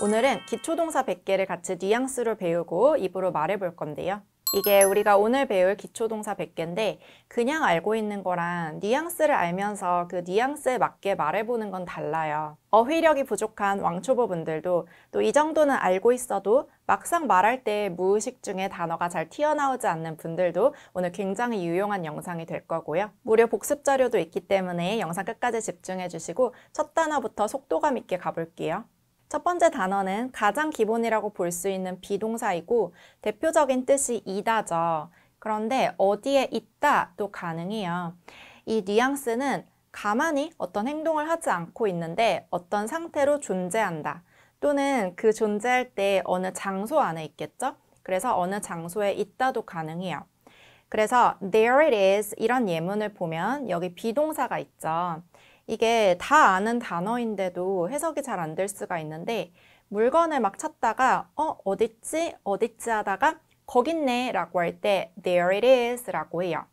오늘은 기초동사 100개를 같이 뉘앙스로 배우고 입으로 말해볼 건데요. 이게 우리가 오늘 배울 기초동사 100개인데 그냥 알고 있는 거랑 뉘앙스를 알면서 그 뉘앙스에 맞게 말해보는 건 달라요. 어휘력이 부족한 왕초보 분들도 또 이 정도는 알고 있어도 막상 말할 때 무의식 중에 단어가 잘 튀어나오지 않는 분들도 오늘 굉장히 유용한 영상이 될 거고요. 무료 복습 자료도 있기 때문에 영상 끝까지 집중해 주시고 첫 단어부터 속도감 있게 가볼게요. 첫 번째 단어는 가장 기본이라고 볼 수 있는 비동사이고 대표적인 뜻이 이다죠. 그런데 어디에 있다도 가능해요. 이 뉘앙스는 가만히 어떤 행동을 하지 않고 있는데 어떤 상태로 존재한다. 또는 그 존재할 때 어느 장소 안에 있겠죠? 그래서 어느 장소에 있다도 가능해요. 그래서 there it is 이런 예문을 보면 여기 비동사가 있죠. 이게 다 아는 단어인데도 해석이 잘 안 될 수가 있는데 물건을 막 찾다가 어 어딨지 어딨지 하다가 거딨네 라고 할 때 there it is 라고 해요.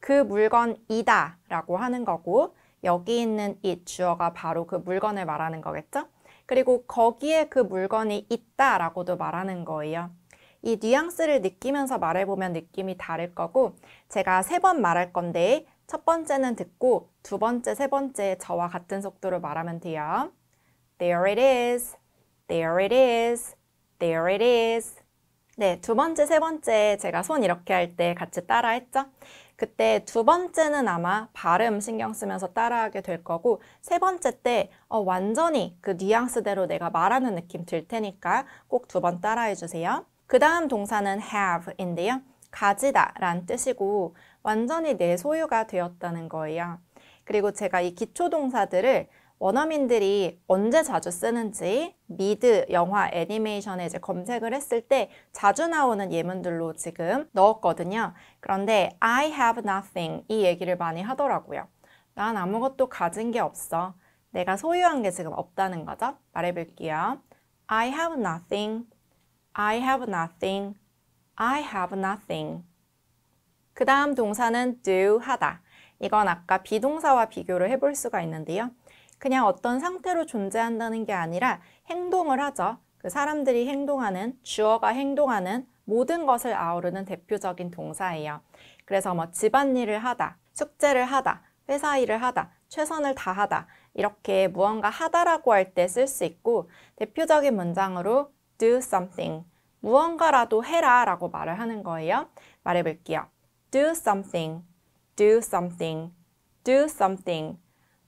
그 물건이다 라고 하는 거고 여기 있는 이 주어가 바로 그 물건을 말하는 거겠죠? 그리고 거기에 그 물건이 있다 라고도 말하는 거예요. 이 뉘앙스를 느끼면서 말해보면 느낌이 다를 거고 제가 세 번 말할 건데 첫 번째는 듣고 두 번째, 세 번째 저와 같은 속도로 말하면 돼요. There it is. There it is. There it is. 네, 두 번째, 세 번째 제가 손 이렇게 할 때 같이 따라 했죠? 그때 두 번째는 아마 발음 신경 쓰면서 따라하게 될 거고 세 번째 때 어, 완전히 그 뉘앙스대로 내가 말하는 느낌 들 테니까 꼭 두 번 따라해 주세요. 그 다음 동사는 have인데요. 가지다 라는 뜻이고 완전히 내 소유가 되었다는 거예요. 그리고 제가 이 기초동사들을 원어민들이 언제 자주 쓰는지 미드, 영화, 애니메이션에 이제 검색을 했을 때 자주 나오는 예문들로 지금 넣었거든요. 그런데 I have nothing 이 얘기를 많이 하더라고요. 난 아무것도 가진 게 없어. 내가 소유한 게 지금 없다는 거죠. 말해볼게요. I have nothing. I have nothing. I have nothing. 그 다음 동사는 do 하다. 이건 아까 비동사와 비교를 해볼 수가 있는데요. 그냥 어떤 상태로 존재한다는 게 아니라 행동을 하죠. 그 사람들이 행동하는, 주어가 행동하는 모든 것을 아우르는 대표적인 동사예요. 그래서 뭐 집안일을 하다, 숙제를 하다, 회사 일을 하다, 최선을 다하다 이렇게 무언가 하다라고 할 때 쓸 수 있고 대표적인 문장으로 do something 무언가라도 해라 라고 말을 하는 거예요. 말해볼게요. Do something, do something, do something.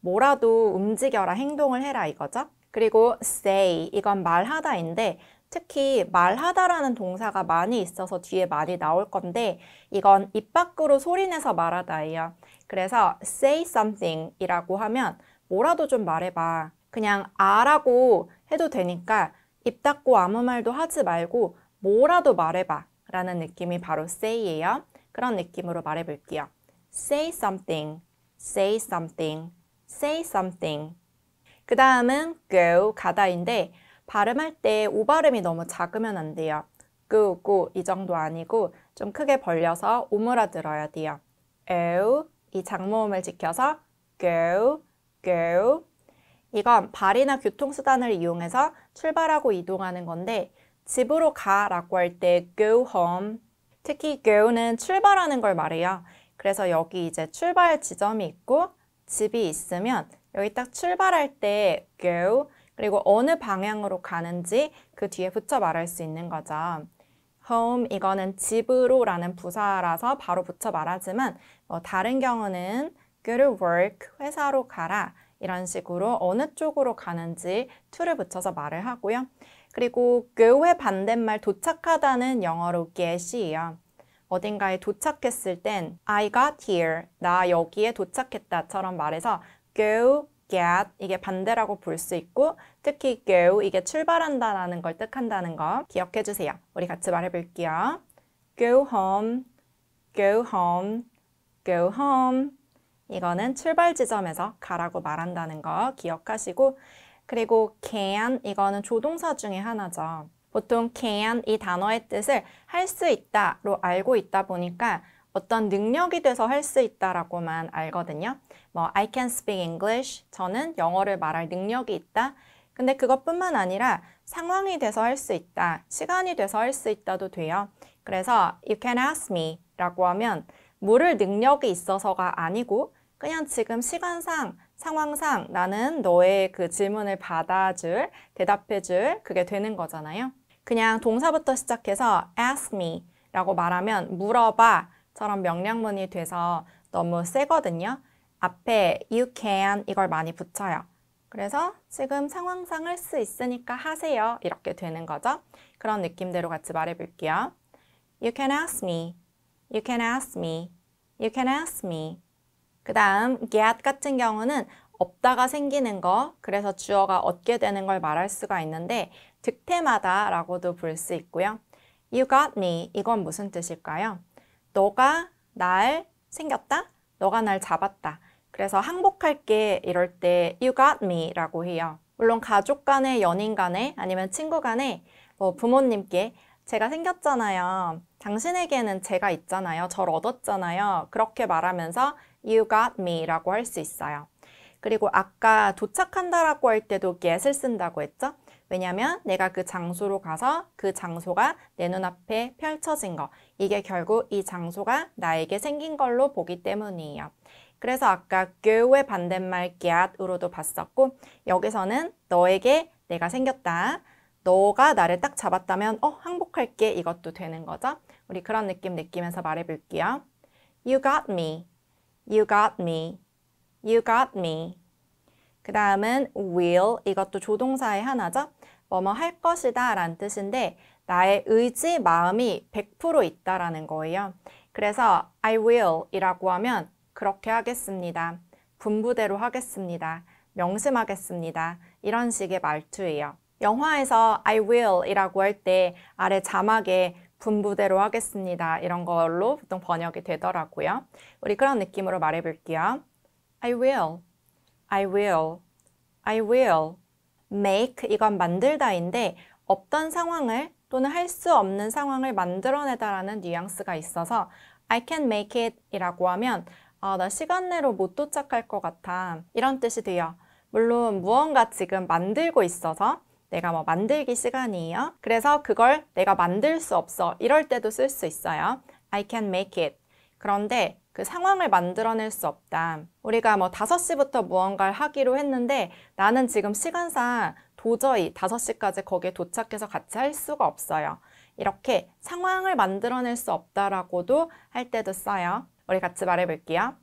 뭐라도 움직여라, 행동을 해라 이거죠. 그리고 say, 이건 말하다인데 특히 말하다라는 동사가 많이 있어서 뒤에 많이 나올 건데 이건 입 밖으로 소리내서 말하다예요. 그래서 say something 이라고 하면 뭐라도 좀 말해봐. 그냥 아라고 해도 되니까 입 닫고 아무 말도 하지 말고 뭐라도 말해봐 라는 느낌이 바로 say예요. 그런 느낌으로 말해볼게요. say something, say something, say something. 그 다음은 go, 가다인데 발음할 때 오발음이 너무 작으면 안 돼요. go, go 이 정도 아니고 좀 크게 벌려서 오므라들어야 돼요. o, 이 장모음을 지켜서 go, go. 이건 발이나 교통수단을 이용해서 출발하고 이동하는 건데 집으로 가라고 할 때 go home 특히 go는 출발하는 걸 말해요. 그래서 여기 이제 출발 지점이 있고 집이 있으면 여기 딱 출발할 때 go 그리고 어느 방향으로 가는지 그 뒤에 붙여 말할 수 있는 거죠. home 이거는 집으로 라는 부사라서 바로 붙여 말하지만 뭐 다른 경우는 go to work 회사로 가라 이런 식으로 어느 쪽으로 가는지 to를 붙여서 말을 하고요. 그리고 go의 반대말 도착하다는 영어로 get이에요. 어딘가에 도착했을 땐 I got here, 나 여기에 도착했다처럼 말해서 go, get 이게 반대라고 볼 수 있고 특히 go 이게 출발한다라는 걸 뜻한다는 거 기억해 주세요. 우리 같이 말해 볼게요. go home, go home, go home 이거는 출발 지점에서 가라고 말한다는 거 기억하시고 그리고 can 이거는 조동사 중에 하나죠. 보통 can 이 단어의 뜻을 할 수 있다로 알고 있다 보니까 어떤 능력이 돼서 할 수 있다라고만 알거든요. 뭐 I can speak English. 저는 영어를 말할 능력이 있다. 근데 그것뿐만 아니라 상황이 돼서 할 수 있다, 시간이 돼서 할 수 있다도 돼요. 그래서 you can ask me 라고 하면 물을 능력이 있어서가 아니고 그냥 지금 시간상, 상황상 나는 너의 그 질문을 받아줄, 대답해줄 그게 되는 거잖아요. 그냥 동사부터 시작해서 ask me 라고 말하면 물어봐 처럼 명령문이 돼서 너무 세거든요. 앞에 you can 이걸 많이 붙여요. 그래서 지금 상황상 할수 있으니까 하세요. 이렇게 되는 거죠. 그런 느낌대로 같이 말해 볼게요. You can ask me. You can ask me. You can ask me. 그 다음 get 같은 경우는 없다가 생기는 거, 그래서 주어가 얻게 되는 걸 말할 수가 있는데 득템하다 라고도 부를 수 있고요. You got me. 이건 무슨 뜻일까요? 너가 날 생겼다? 너가 날 잡았다. 그래서 항복할게 이럴 때 you got me 라고 해요. 물론 가족 간에 연인 간에 아니면 친구 간에 뭐 부모님께 제가 생겼잖아요. 당신에게는 제가 있잖아요. 절 얻었잖아요. 그렇게 말하면서 you got me 라고 할 수 있어요. 그리고 아까 도착한다라고 할 때도 get을 쓴다고 했죠? 왜냐면 내가 그 장소로 가서 그 장소가 내 눈앞에 펼쳐진 거. 이게 결국 이 장소가 나에게 생긴 걸로 보기 때문이에요. 그래서 아까 go의 반대말 get으로도 봤었고 여기서는 너에게 내가 생겼다. 너가 나를 딱 잡았다면 어 항복할게 이것도 되는 거죠. 우리 그런 느낌 느끼면서 말해볼게요. You got me. You got me. You got me. 그 다음은 will 이것도 조동사의 하나죠. 뭐뭐 할 것이다 라는 뜻인데 나의 의지, 마음이 100% 있다라는 거예요. 그래서 I will 이라고 하면 그렇게 하겠습니다. 분부대로 하겠습니다. 명심하겠습니다. 이런 식의 말투예요. 영화에서 I will 이라고 할 때 아래 자막에 분부대로 하겠습니다. 이런 걸로 보통 번역이 되더라고요. 우리 그런 느낌으로 말해 볼게요. I will, I will, I will make 이건 만들다인데 없던 상황을 또는 할 수 없는 상황을 만들어내다라는 뉘앙스가 있어서 I can make it 이라고 하면 아, 나 시간 내로 못 도착할 것 같아. 이런 뜻이 돼요. 물론 무언가 지금 만들고 있어서 내가 뭐 만들기 시간이에요. 그래서 그걸 내가 만들 수 없어. 이럴 때도 쓸 수 있어요. I can make it. 그런데 그 상황을 만들어낼 수 없다. 우리가 뭐 5시부터 무언가를 하기로 했는데 나는 지금 시간상 도저히 5시까지 거기에 도착해서 같이 할 수가 없어요. 이렇게 상황을 만들어낼 수 없다라고도 할 때도 써요. 우리 같이 말해볼게요.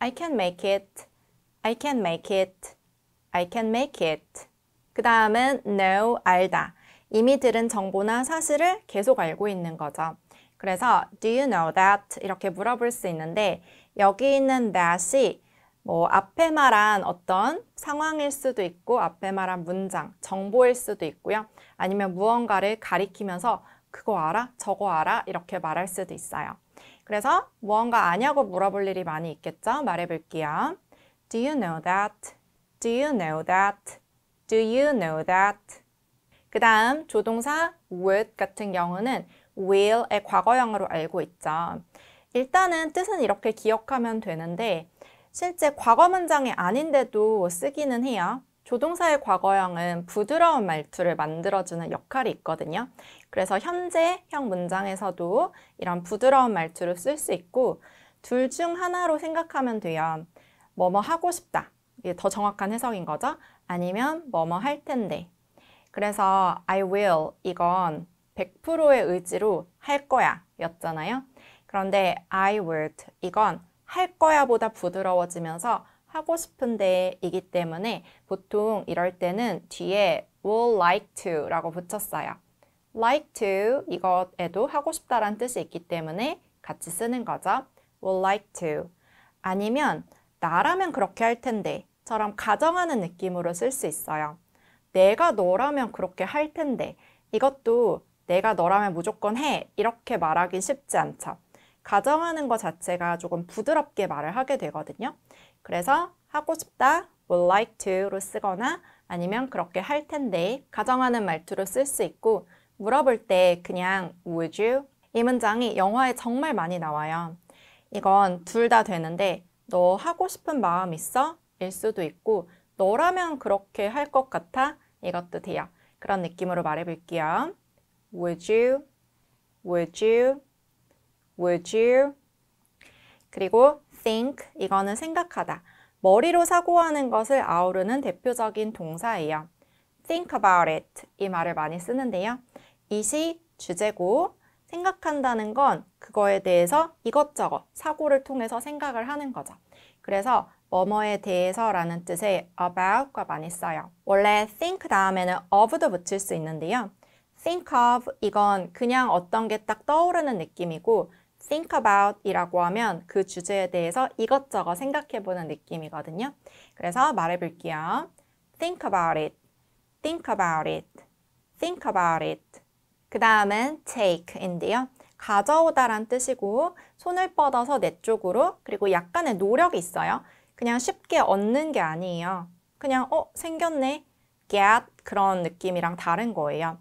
I can make it. I can make it. I can make it. 그 다음은 know, 알다. 이미 들은 정보나 사실을 계속 알고 있는 거죠. 그래서 do you know that? 이렇게 물어볼 수 있는데 여기 있는 that이 뭐 앞에 말한 어떤 상황일 수도 있고 앞에 말한 문장, 정보일 수도 있고요. 아니면 무언가를 가리키면서 그거 알아? 저거 알아? 이렇게 말할 수도 있어요. 그래서 무언가 아냐고 물어볼 일이 많이 있겠죠? 말해볼게요. Do you know that? Do you know that? Do you know that? 그 다음 조동사 would 같은 경우는 will의 과거형으로 알고 있죠. 일단은 뜻은 이렇게 기억하면 되는데 실제 과거 문장이 아닌데도 쓰기는 해요. 조동사의 과거형은 부드러운 말투를 만들어주는 역할이 있거든요. 그래서 현재형 문장에서도 이런 부드러운 말투를 쓸 수 있고 둘 중 하나로 생각하면 돼요. 뭐뭐 하고 싶다. 이게 더 정확한 해석인 거죠. 아니면 뭐뭐 할 텐데. 그래서 I will 이건 100%의 의지로 할 거야 였잖아요. 그런데 I would 이건 할 거야 보다 부드러워지면서 하고 싶은데 이기 때문에 보통 이럴 때는 뒤에 would like to 라고 붙였어요. like to 이것에도 하고 싶다란 뜻이 있기 때문에 같이 쓰는 거죠. would like to 아니면 나라면 그렇게 할 텐데 처럼 가정하는 느낌으로 쓸 수 있어요. 내가 너라면 그렇게 할 텐데 이것도 내가 너라면 무조건 해 이렇게 말하기 쉽지 않죠. 가정하는 것 자체가 조금 부드럽게 말을 하게 되거든요. 그래서 하고 싶다, would like to로 쓰거나 아니면 그렇게 할 텐데 가정하는 말투로 쓸 수 있고 물어볼 때 그냥 would you? 이 문장이 영화에 정말 많이 나와요. 이건 둘 다 되는데 너 하고 싶은 마음 있어? 일 수도 있고 너라면 그렇게 할 것 같아? 이것도 돼요. 그런 느낌으로 말해볼게요. Would you? Would you? Would you? 그리고 think 이거는 생각하다. 머리로 사고하는 것을 아우르는 대표적인 동사예요. think about it 이 말을 많이 쓰는데요. 이시 주제고 생각한다는 건 그거에 대해서 이것저것 사고를 통해서 생각을 하는 거죠. 그래서 뭐뭐에 대해서라는 뜻의 about과 많이 써요. 원래 think 다음에는 of도 붙일 수 있는데요. think of 이건 그냥 어떤 게 딱 떠오르는 느낌이고 think about 이라고 하면 그 주제에 대해서 이것저것 생각해보는 느낌이거든요. 그래서 말해볼게요. think about it, think about it, think about it. 그 다음은 take인데요. 가져오다란 뜻이고 손을 뻗어서 내 쪽으로 그리고 약간의 노력이 있어요. 그냥 쉽게 얻는 게 아니에요. 그냥 어 생겼네 get 그런 느낌이랑 다른 거예요.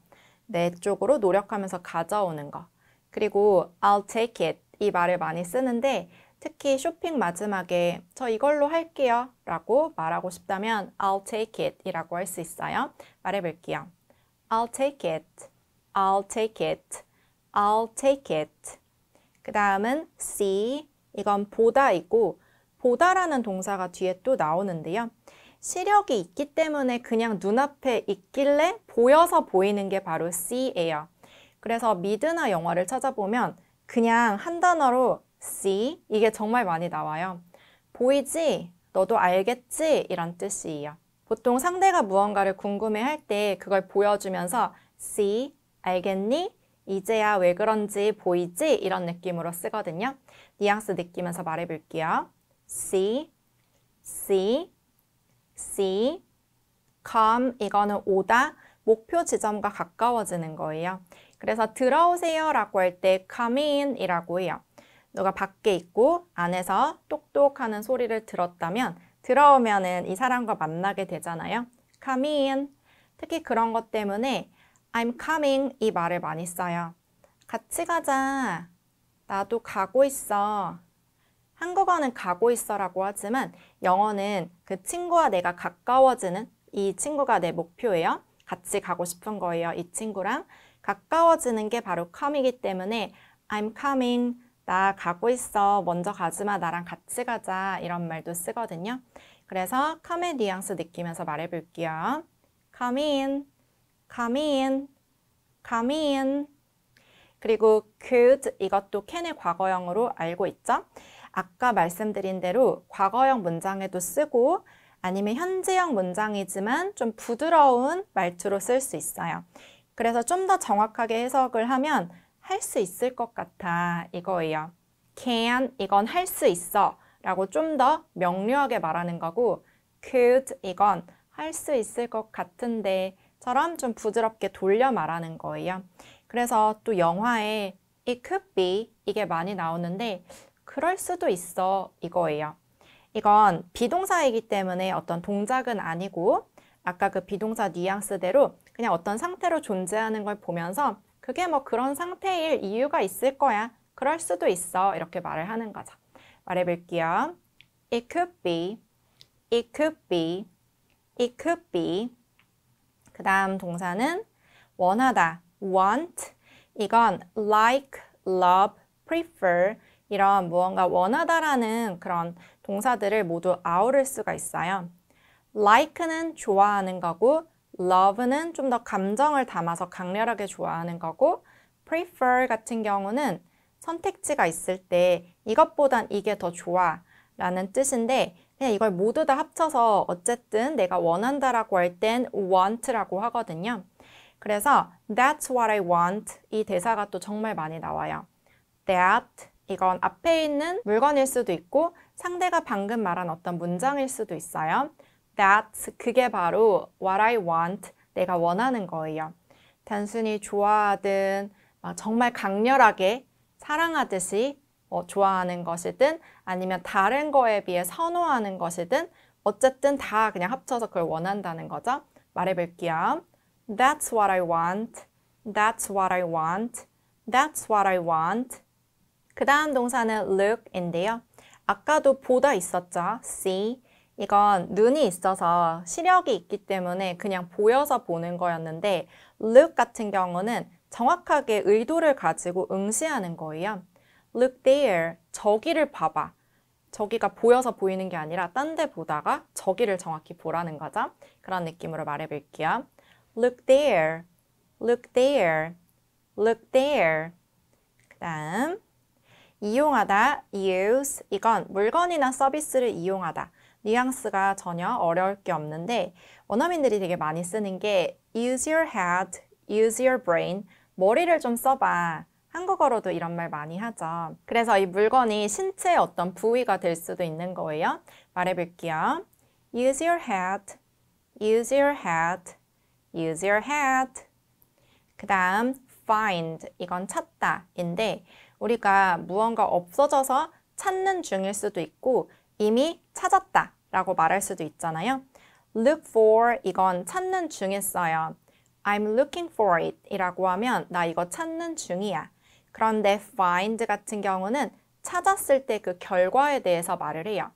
내 쪽으로 노력하면서 가져오는 거. 그리고 I'll take it 이 말을 많이 쓰는데 특히 쇼핑 마지막에 저 이걸로 할게요 라고 말하고 싶다면 I'll take it 이라고 할 수 있어요. 말해볼게요. I'll take it. I'll take it. I'll take it. 그 다음은 see. 이건 보다이고 보다라는 동사가 뒤에 또 나오는데요. 시력이 있기 때문에 그냥 눈앞에 있길래 보여서 보이는 게 바로 see예요. 그래서 미드나 영화를 찾아보면 그냥 한 단어로 see 이게 정말 많이 나와요. 보이지? 너도 알겠지? 이런 뜻이에요. 보통 상대가 무언가를 궁금해할 때 그걸 보여주면서 see 알겠니? 이제야 왜 그런지 보이지? 이런 느낌으로 쓰거든요. 뉘앙스 느끼면서 말해볼게요. See, see, see, come 이거는 오다, 목표 지점과 가까워지는 거예요. 그래서 들어오세요 라고 할 때 come in 이라고 해요. 누가 밖에 있고 안에서 똑똑 하는 소리를 들었다면 들어오면은 이 사람과 만나게 되잖아요. come in. 특히 그런 것 때문에 I'm coming 이 말을 많이 써요. 같이 가자. 나도 가고 있어. 한국어는 가고 있어라고 하지만 영어는 그 친구와 내가 가까워지는 이 친구가 내 목표예요. 같이 가고 싶은 거예요. 이 친구랑 가까워지는 게 바로 come이기 때문에 I'm coming. 나 가고 있어. 먼저 가지마. 나랑 같이 가자. 이런 말도 쓰거든요. 그래서 come의 뉘앙스 느끼면서 말해볼게요. come in, come in, come in. 그리고 could 이것도 can의 과거형으로 알고 있죠? 아까 말씀드린 대로 과거형 문장에도 쓰고 아니면 현재형 문장이지만 좀 부드러운 말투로 쓸 수 있어요. 그래서 좀 더 정확하게 해석을 하면 할 수 있을 것 같아 이거예요. can 이건 할 수 있어 라고 좀 더 명료하게 말하는 거고 could 이건 할 수 있을 것 같은데 처럼 좀 부드럽게 돌려 말하는 거예요. 그래서 또 영화에 it could be 이게 많이 나오는데 그럴 수도 있어 이거예요. 이건 비동사이기 때문에 어떤 동작은 아니고 아까 그 비동사 뉘앙스대로 그냥 어떤 상태로 존재하는 걸 보면서 그게 뭐 그런 상태일 이유가 있을 거야. 그럴 수도 있어. 이렇게 말을 하는 거죠. 말해 볼게요. It could be, it could be, it could be. 그 다음 동사는 원하다, want. 이건 like, love, prefer 이런 무언가 원하다라는 그런 동사들을 모두 아우를 수가 있어요. like는 좋아하는 거고 love는 좀 더 감정을 담아서 강렬하게 좋아하는 거고 prefer 같은 경우는 선택지가 있을 때 이것보단 이게 더 좋아 라는 뜻인데 그냥 이걸 모두 다 합쳐서 어쨌든 내가 원한다라고 할 땐 want라고 하거든요. 그래서 that's what I want 이 대사가 또 정말 많이 나와요. that 이건 앞에 있는 물건일 수도 있고 상대가 방금 말한 어떤 문장일 수도 있어요. That's 그게 바로 what I want 내가 원하는 거예요. 단순히 좋아하든 정말 강렬하게 사랑하듯이 뭐 좋아하는 것이든 아니면 다른 거에 비해 선호하는 것이든 어쨌든 다 그냥 합쳐서 그걸 원한다는 거죠. 말해볼게요. That's what I want. That's what I want. That's what I want. 그 다음 동사는 look인데요. 아까도 보다 있었죠. see. 이건 눈이 있어서 시력이 있기 때문에 그냥 보여서 보는 거였는데 look 같은 경우는 정확하게 의도를 가지고 응시하는 거예요. look there. 저기를 봐봐. 저기가 보여서 보이는 게 아니라 딴 데 보다가 저기를 정확히 보라는 거죠. 그런 느낌으로 말해 볼게요. look there. look there. look there. 그 다음 이용하다, use. 이건 물건이나 서비스를 이용하다. 뉘앙스가 전혀 어려울 게 없는데 원어민들이 되게 많이 쓰는 게 use your head, use your brain. 머리를 좀 써봐. 한국어로도 이런 말 많이 하죠. 그래서 이 물건이 신체의 어떤 부위가 될 수도 있는 거예요. 말해볼게요. Use your head, use your head, use your head. 그 다음 find, 이건 찾다인데 우리가 무언가 없어져서 찾는 중일 수도 있고 이미 찾았다 라고 말할 수도 있잖아요. look for, 이건 찾는 중이었어요. I'm looking for it 이라고 하면 나 이거 찾는 중이야. 그런데 find 같은 경우는 찾았을 때 그 결과에 대해서 말을 해요.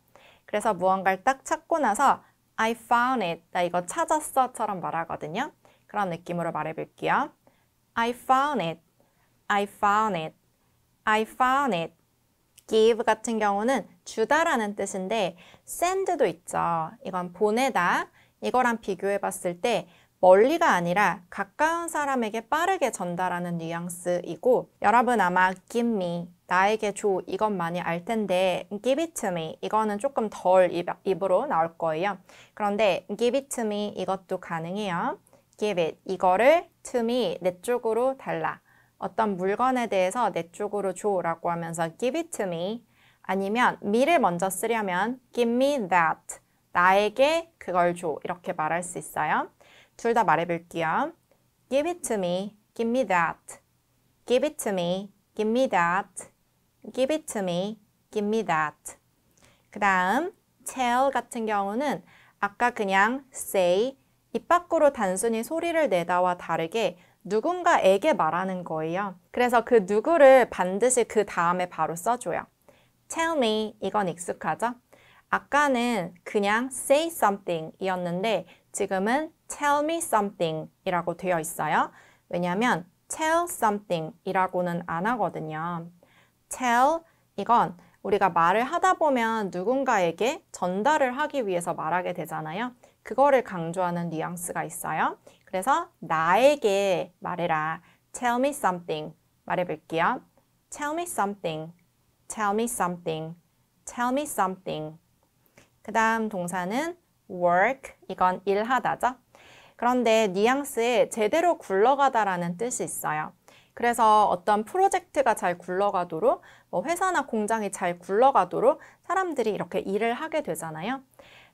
그래서 무언가를 딱 찾고 나서 I found it. 나 이거 찾았어처럼 말하거든요. 그런 느낌으로 말해볼게요. I found it. I found it. I found it. give 같은 경우는 주다라는 뜻인데 send도 있죠. 이건 보내다. 이거랑 비교해 봤을 때 멀리가 아니라 가까운 사람에게 빠르게 전달하는 뉘앙스이고 여러분 아마 give me 나에게 줘 이건 많이 알 텐데 give it to me 이거는 조금 덜 입, 입으로 나올 거예요. 그런데 give it to me 이것도 가능해요. give it 이거를 to me 내 쪽으로 달라. 어떤 물건에 대해서 내 쪽으로 줘라고 하면서 give it to me 아니면 me를 먼저 쓰려면 give me that 나에게 그걸 줘 이렇게 말할 수 있어요. 둘 다 말해볼게요. give it to me, give me that. give it to me, give me that. give it to me, give me that. 그 다음 tell 같은 경우는 아까 그냥 say 입 밖으로 단순히 소리를 내다와 다르게 누군가에게 말하는 거예요. 그래서 그 누구를 반드시 그 다음에 바로 써줘요. tell me 이건 익숙하죠? 아까는 그냥 say something 이었는데 지금은 tell me something 이라고 되어 있어요. 왜냐하면 tell something 이라고는 안 하거든요. tell 이건 우리가 말을 하다 보면 누군가에게 전달을 하기 위해서 말하게 되잖아요. 그거를 강조하는 뉘앙스가 있어요. 그래서 나에게 말해라. tell me something 말해볼게요. tell me something, tell me something, tell me something. 그 다음 동사는 work, 이건 일하다죠. 그런데 뉘앙스에 제대로 굴러가다라는 뜻이 있어요. 그래서 어떤 프로젝트가 잘 굴러가도록 뭐 회사나 공장이 잘 굴러가도록 사람들이 이렇게 일을 하게 되잖아요.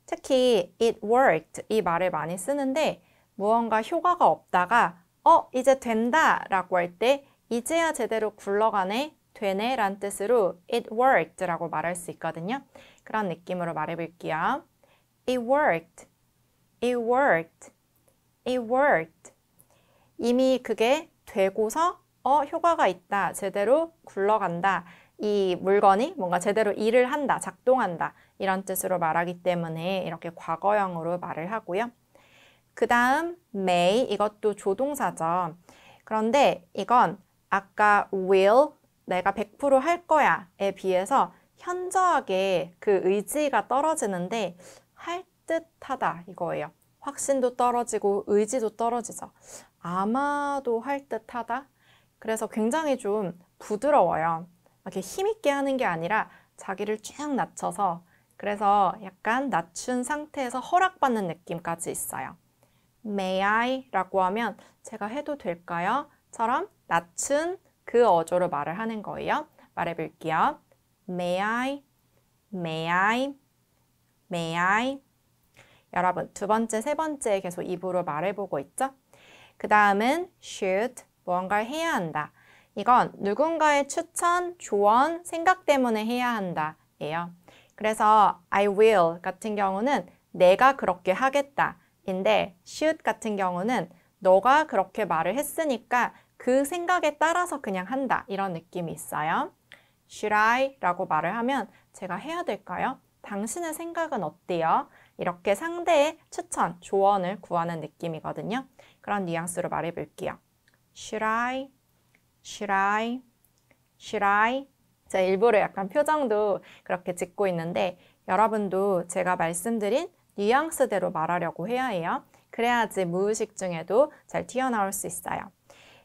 특히 it worked 이 말을 많이 쓰는데 무언가 효과가 없다가 어 이제 된다 라고 할 때 이제야 제대로 굴러가네 되네 란 뜻으로 it worked 라고 말할 수 있거든요. 그런 느낌으로 말해볼게요. It worked. It worked. It worked. 이미 그게 되고서 어 효과가 있다. 제대로 굴러간다. 이 물건이 뭔가 제대로 일을 한다. 작동한다. 이런 뜻으로 말하기 때문에 이렇게 과거형으로 말을 하고요. 그 다음 may 이것도 조동사죠. 그런데 이건 아까 will 내가 100%할 거야에 비해서 현저하게 그 의지가 떨어지는데 할 듯하다 이거예요. 확신도 떨어지고 의지도 떨어지죠. 아마도 할 듯하다. 그래서 굉장히 좀 부드러워요. 이렇게 힘있게 하는 게 아니라 자기를 쭉 낮춰서 그래서 약간 낮춘 상태에서 허락받는 느낌까지 있어요. May I? 라고 하면 제가 해도 될까요? 처럼 낮춘 그 어조로 말을 하는 거예요. 말해 볼게요. May I? May I? May I? 여러분, 두 번째, 세 번째 계속 입으로 말해보고 있죠? 그 다음은 should, 무언가를 해야 한다. 이건 누군가의 추천, 조언, 생각 때문에 해야 한다. 예요. 그래서 I will 같은 경우는 내가 그렇게 하겠다. 인데 should 같은 경우는 너가 그렇게 말을 했으니까 그 생각에 따라서 그냥 한다. 이런 느낌이 있어요. should I? 라고 말을 하면 제가 해야 될까요? 당신의 생각은 어때요? 이렇게 상대의 추천, 조언을 구하는 느낌이거든요. 그런 뉘앙스로 말해 볼게요. Should I? Should I? Should I? 제가 일부러 약간 표정도 그렇게 짓고 있는데 여러분도 제가 말씀드린 뉘앙스대로 말하려고 해야 해요. 그래야지 무의식 중에도 잘 튀어나올 수 있어요.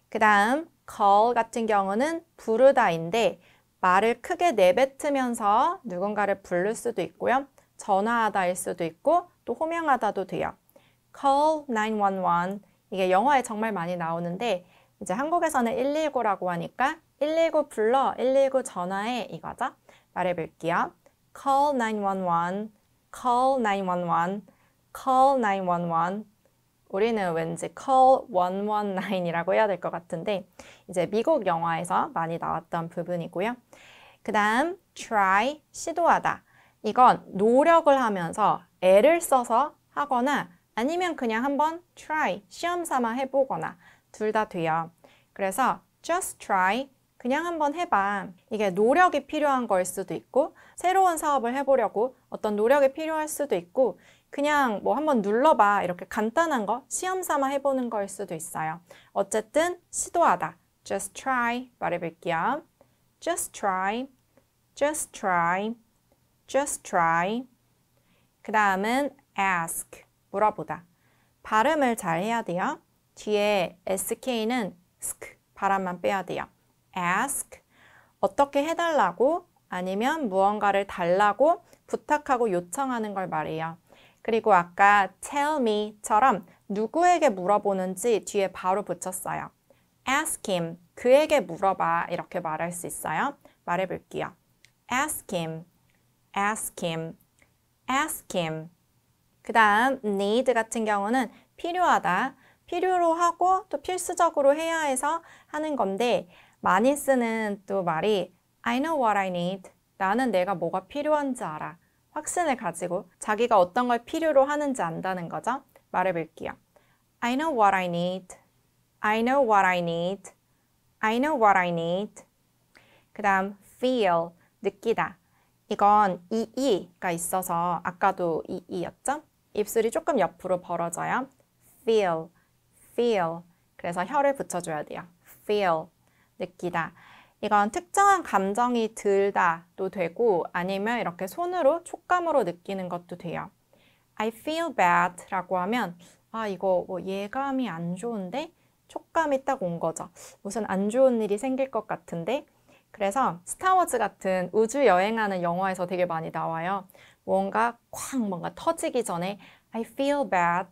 그 다음 call 같은 경우는 부르다인데 말을 크게 내뱉으면서 누군가를 부를 수도 있고요. 전화하다일 수도 있고 또 호명하다도 돼요. call 911 이게 영화에 정말 많이 나오는데 이제 한국에서는 119라고 하니까 119 불러 119 전화해 이거죠. 말해볼게요. call 911 call 911 call 911 우리는 왠지 call 119이라고 해야 될 것 같은데 이제 미국 영화에서 많이 나왔던 부분이고요. 그 다음 try 시도하다 이건 노력을 하면서 애를 써서 하거나 아니면 그냥 한번 try 시험 삼아 해보거나 둘 다 돼요. 그래서 just try 그냥 한번 해봐. 이게 노력이 필요한 거일 수도 있고 새로운 사업을 해보려고 어떤 노력이 필요할 수도 있고 그냥 뭐 한번 눌러봐 이렇게 간단한 거 시험 삼아 해보는 거일 수도 있어요. 어쨌든 시도하다. just try 말해볼게요. just try, just try, just try. 그 다음은 ask 물어보다. 발음을 잘 해야 돼요. 뒤에 sk는 sk 바람만 빼야 돼요. Ask 어떻게 해달라고 아니면 무언가를 달라고 부탁하고 요청하는 걸 말해요. 그리고 아까 tell me처럼 누구에게 물어보는지 뒤에 바로 붙였어요. ask him 그에게 물어봐 이렇게 말할 수 있어요. 말해볼게요. ask him, ask him, ask him. 그 다음 need 같은 경우는 필요하다. 필요로 하고 또 필수적으로 해야 해서 하는 건데 많이 쓰는 또 말이 I know what I need. 나는 내가 뭐가 필요한지 알아. 확신을 가지고 자기가 어떤 걸 필요로 하는지 안다는 거죠. 말해볼게요. I know what I need. I know what I need. I know what I need. 그 다음 feel, 느끼다. 이건 이이가 있어서 아까도 이이였죠? 입술이 조금 옆으로 벌어져요. feel, feel. 그래서 혀를 붙여줘야 돼요. feel, 느끼다. 이건 특정한 감정이 들다도 되고 아니면 이렇게 손으로 촉감으로 느끼는 것도 돼요. I feel bad 라고 하면 아 이거 뭐 예감이 안 좋은데 촉감이 딱 온 거죠. 무슨 안 좋은 일이 생길 것 같은데 그래서 스타워즈 같은 우주 여행하는 영화에서 되게 많이 나와요. 뭔가 쾅 뭔가 터지기 전에 I feel bad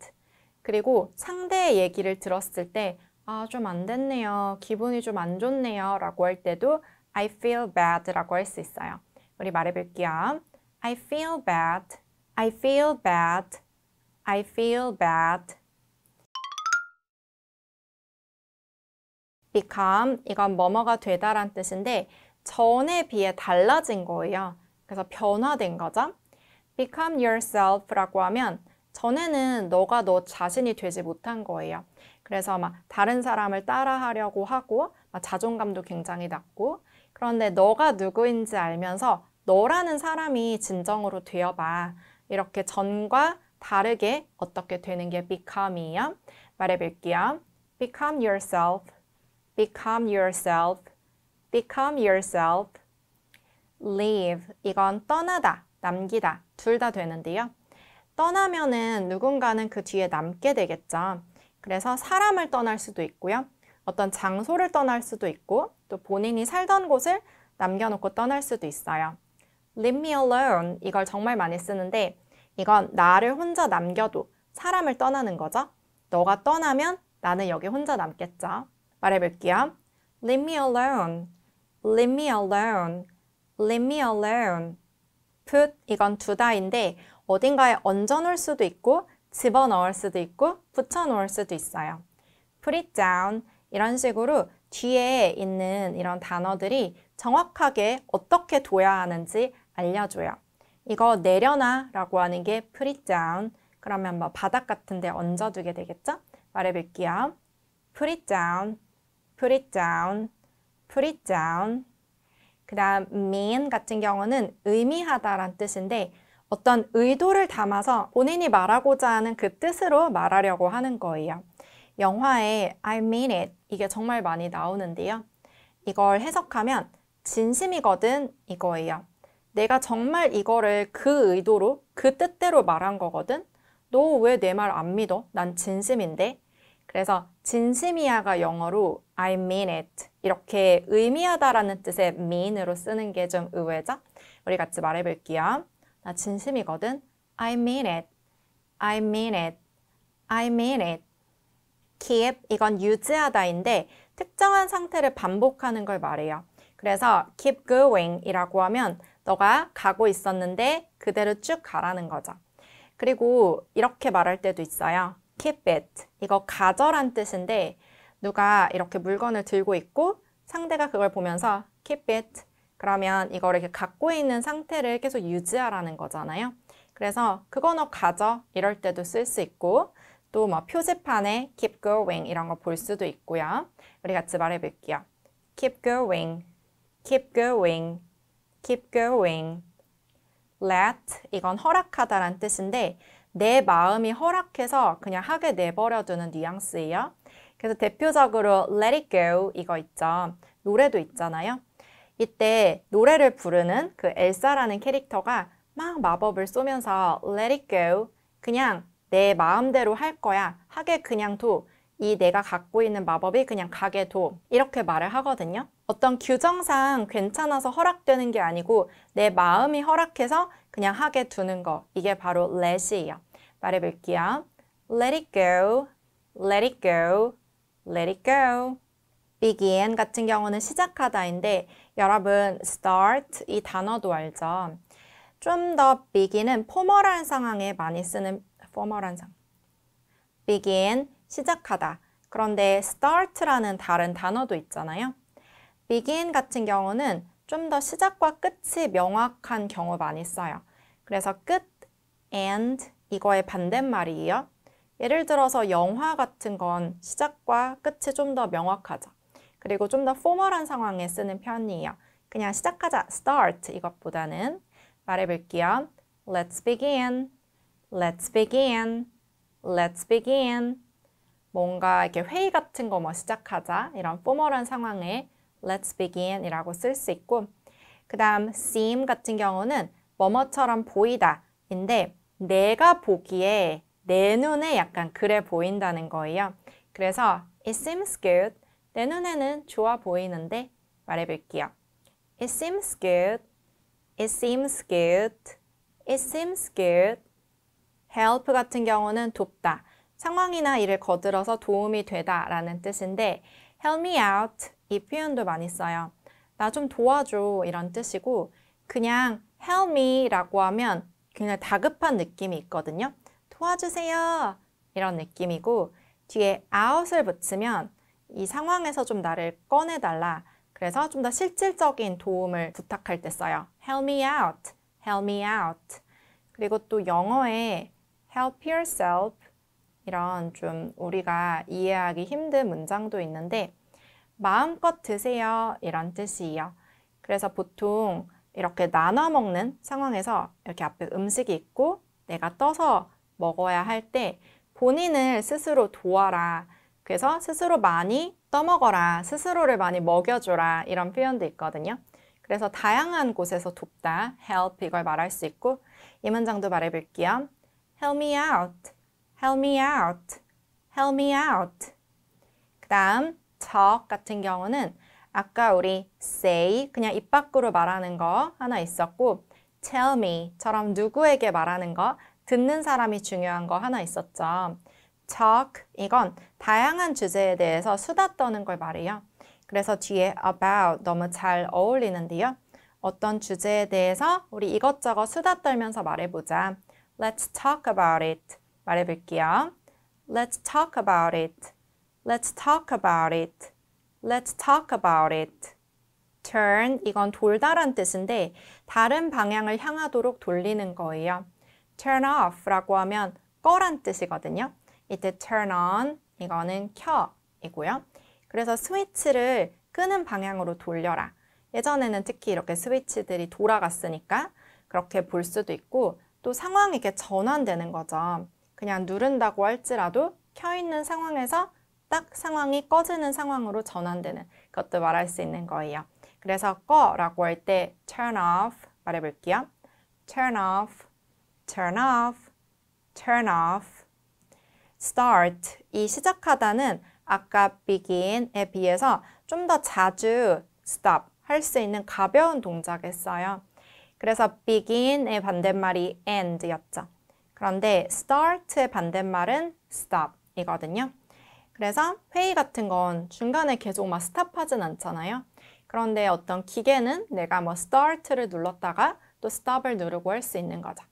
그리고 상대의 얘기를 들었을 때 아, 좀 안 됐네요. 기분이 좀 안 좋네요. 라고 할 때도 I feel bad 라고 할 수 있어요. 우리 말해볼게요. I feel bad. I feel bad. I feel bad. become 이건 뭐뭐가 되다란 뜻인데 전에 비해 달라진 거예요. 그래서 변화된 거죠. become yourself라고 하면 전에는 너가 너 자신이 되지 못한 거예요. 그래서 막 다른 사람을 따라하려고 하고 자존감도 굉장히 낮고 그런데 너가 누구인지 알면서 너라는 사람이 진정으로 되어봐. 이렇게 전과 다르게 어떻게 되는 게 become이에요. 말해볼게요. become yourself, become yourself, become yourself. leave 이건 떠나다, 남기다 둘 다 되는데요. 떠나면은 누군가는 그 뒤에 남게 되겠죠. 그래서 사람을 떠날 수도 있고요. 어떤 장소를 떠날 수도 있고 또 본인이 살던 곳을 남겨놓고 떠날 수도 있어요. Leave me alone 이걸 정말 많이 쓰는데 이건 나를 혼자 남겨도 사람을 떠나는 거죠. 너가 떠나면 나는 여기 혼자 남겠죠. 말해볼게요. Leave me alone. Leave me alone. Leave me alone. put 이건 두다인데 어딘가에 얹어놓을 수도 있고 집어넣을 수도 있고 붙여놓을 수도 있어요. put it down 이런 식으로 뒤에 있는 이런 단어들이 정확하게 어떻게 둬야 하는지 알려줘요. 이거 내려놔 라고 하는 게 put it down 그러면 뭐 바닥 같은 데 얹어두게 되겠죠? 말해볼게요. put it down, put it down, put it down 그 다음 mean 같은 경우는 의미하다란 뜻인데 어떤 의도를 담아서 본인이 말하고자 하는 그 뜻으로 말하려고 하는 거예요. 영화에 I mean it 이게 정말 많이 나오는데요. 이걸 해석하면 진심이거든 이거예요. 내가 정말 이거를 그 의도로 그 뜻대로 말한 거거든. 너 왜 내 말 안 믿어? 난 진심인데. 그래서 진심이야가 영어로 I mean it 이렇게 의미하다라는 뜻의 mean으로 쓰는 게 좀 의외죠? 우리 같이 말해볼게요. 나 진심이거든. I mean it. I mean it. I mean it. keep 이건 유지하다인데 특정한 상태를 반복하는 걸 말해요. 그래서 keep going 이라고 하면 너가 가고 있었는데 그대로 쭉 가라는 거죠. 그리고 이렇게 말할 때도 있어요. keep it. 이거 가져란 뜻인데 누가 이렇게 물건을 들고 있고 상대가 그걸 보면서 keep it. 그러면 이걸 이렇게 갖고 있는 상태를 계속 유지하라는 거잖아요. 그래서 그거 너 가져 이럴 때도 쓸 수 있고 또 뭐 표지판에 keep going 이런 거 볼 수도 있고요. 우리 같이 말해 볼게요. keep going, keep going, keep going. let 이건 허락하다란 뜻인데 내 마음이 허락해서 그냥 하게 내버려두는 뉘앙스예요. 그래서 대표적으로 let it go 이거 있죠. 노래도 있잖아요. 이때 노래를 부르는 그 엘사라는 캐릭터가 막 마법을 쏘면서 let it go 그냥 내 마음대로 할 거야 하게 그냥 둬. 이 내가 갖고 있는 마법이 그냥 가게 둬. 이렇게 말을 하거든요. 어떤 규정상 괜찮아서 허락되는 게 아니고 내 마음이 허락해서 그냥 하게 두는 거. 이게 바로 let이에요. 말해볼게요. let it go, let it go, let it go. Begin 같은 경우는 시작하다인데 여러분 start 이 단어도 알죠? 좀 더 begin은 포멀한 상황에 많이 쓰는 포멀한 상황. begin 시작하다. 그런데 start라는 다른 단어도 있잖아요. begin 같은 경우는 좀 더 시작과 끝이 명확한 경우 많이 써요. 그래서 끝, and 이거의 반대말이에요. 예를 들어서 영화 같은 건 시작과 끝이 좀 더 명확하죠. 그리고 좀 더 포멀한 상황에 쓰는 편이에요. 그냥 시작하자, start 이것보다는 말해볼게요. Let's begin. Let's begin. Let's begin. 뭔가 이렇게 회의 같은 거 뭐 시작하자 이런 포멀한 상황에 Let's begin 이라고 쓸 수 있고 그 다음 seem 같은 경우는 뭐뭐처럼 보이다 인데 내가 보기에 내 눈에 약간 그래 보인다는 거예요. 그래서 it seems good. 내 눈에는 좋아 보이는데 말해볼게요. It seems good. It seems good. It seems good. help 같은 경우는 돕다. 상황이나 일을 거들어서 도움이 되다 라는 뜻인데 help me out 이 표현도 많이 써요. 나 좀 도와줘 이런 뜻이고 그냥 help me 라고 하면 그냥 다급한 느낌이 있거든요. 도와주세요 이런 느낌이고 뒤에 out을 붙이면 이 상황에서 좀 나를 꺼내달라. 그래서 좀 더 실질적인 도움을 부탁할 때 써요. help me out, help me out. 그리고 또 영어에 help yourself 이런 좀 우리가 이해하기 힘든 문장도 있는데 마음껏 드세요 이런 뜻이에요. 그래서 보통 이렇게 나눠 먹는 상황에서 이렇게 앞에 음식이 있고 내가 떠서 먹어야 할 때 본인을 스스로 도와라. 그래서 스스로 많이 떠먹어라. 스스로를 많이 먹여줘라. 이런 표현도 있거든요. 그래서 다양한 곳에서 돕다, help 이걸 말할 수 있고 이 문장도 말해볼게요. help me out, help me out, help me out. 그 다음 talk 같은 경우는 아까 우리 say 그냥 입 밖으로 말하는 거 하나 있었고 tell me처럼 누구에게 말하는 거 듣는 사람이 중요한 거 하나 있었죠. Talk 이건 다양한 주제에 대해서 수다 떠는 걸 말해요. 그래서 뒤에 about 너무 잘 어울리는데요. 어떤 주제에 대해서 우리 이것저것 수다 떨면서 말해보자. Let's talk about it. 말해볼게요. Let's talk about it. Let's talk about it. Let's talk about it. turn 이건 돌다란 뜻인데 다른 방향을 향하도록 돌리는 거예요. turn off라고 하면 꺼란 뜻이거든요. 이때 turn on 이거는 켜 이고요. 그래서 스위치를 끄는 방향으로 돌려라. 예전에는 특히 이렇게 스위치들이 돌아갔으니까 그렇게 볼 수도 있고 또또 상황에게 전환되는 거죠. 그냥 누른다고 할지라도 켜 있는 상황에서 딱 상황이 꺼지는 상황으로 전환되는 것도 말할 수 있는 거예요. 그래서 꺼라고 할 때 turn off 말해볼게요. turn off, turn off, turn off. Start 이 시작하다는 아까 begin에 비해서 좀 더 자주 stop 할 수 있는 가벼운 동작을 써요. 그래서 begin의 반대말이 end였죠. 그런데 start의 반대말은 stop 이거든요. 그래서 회의 같은 건 중간에 계속 막 스탑하진 않잖아요. 그런데 어떤 기계는 내가 뭐 start를 눌렀다가 또 stop을 누르고 할 수 있는 거죠.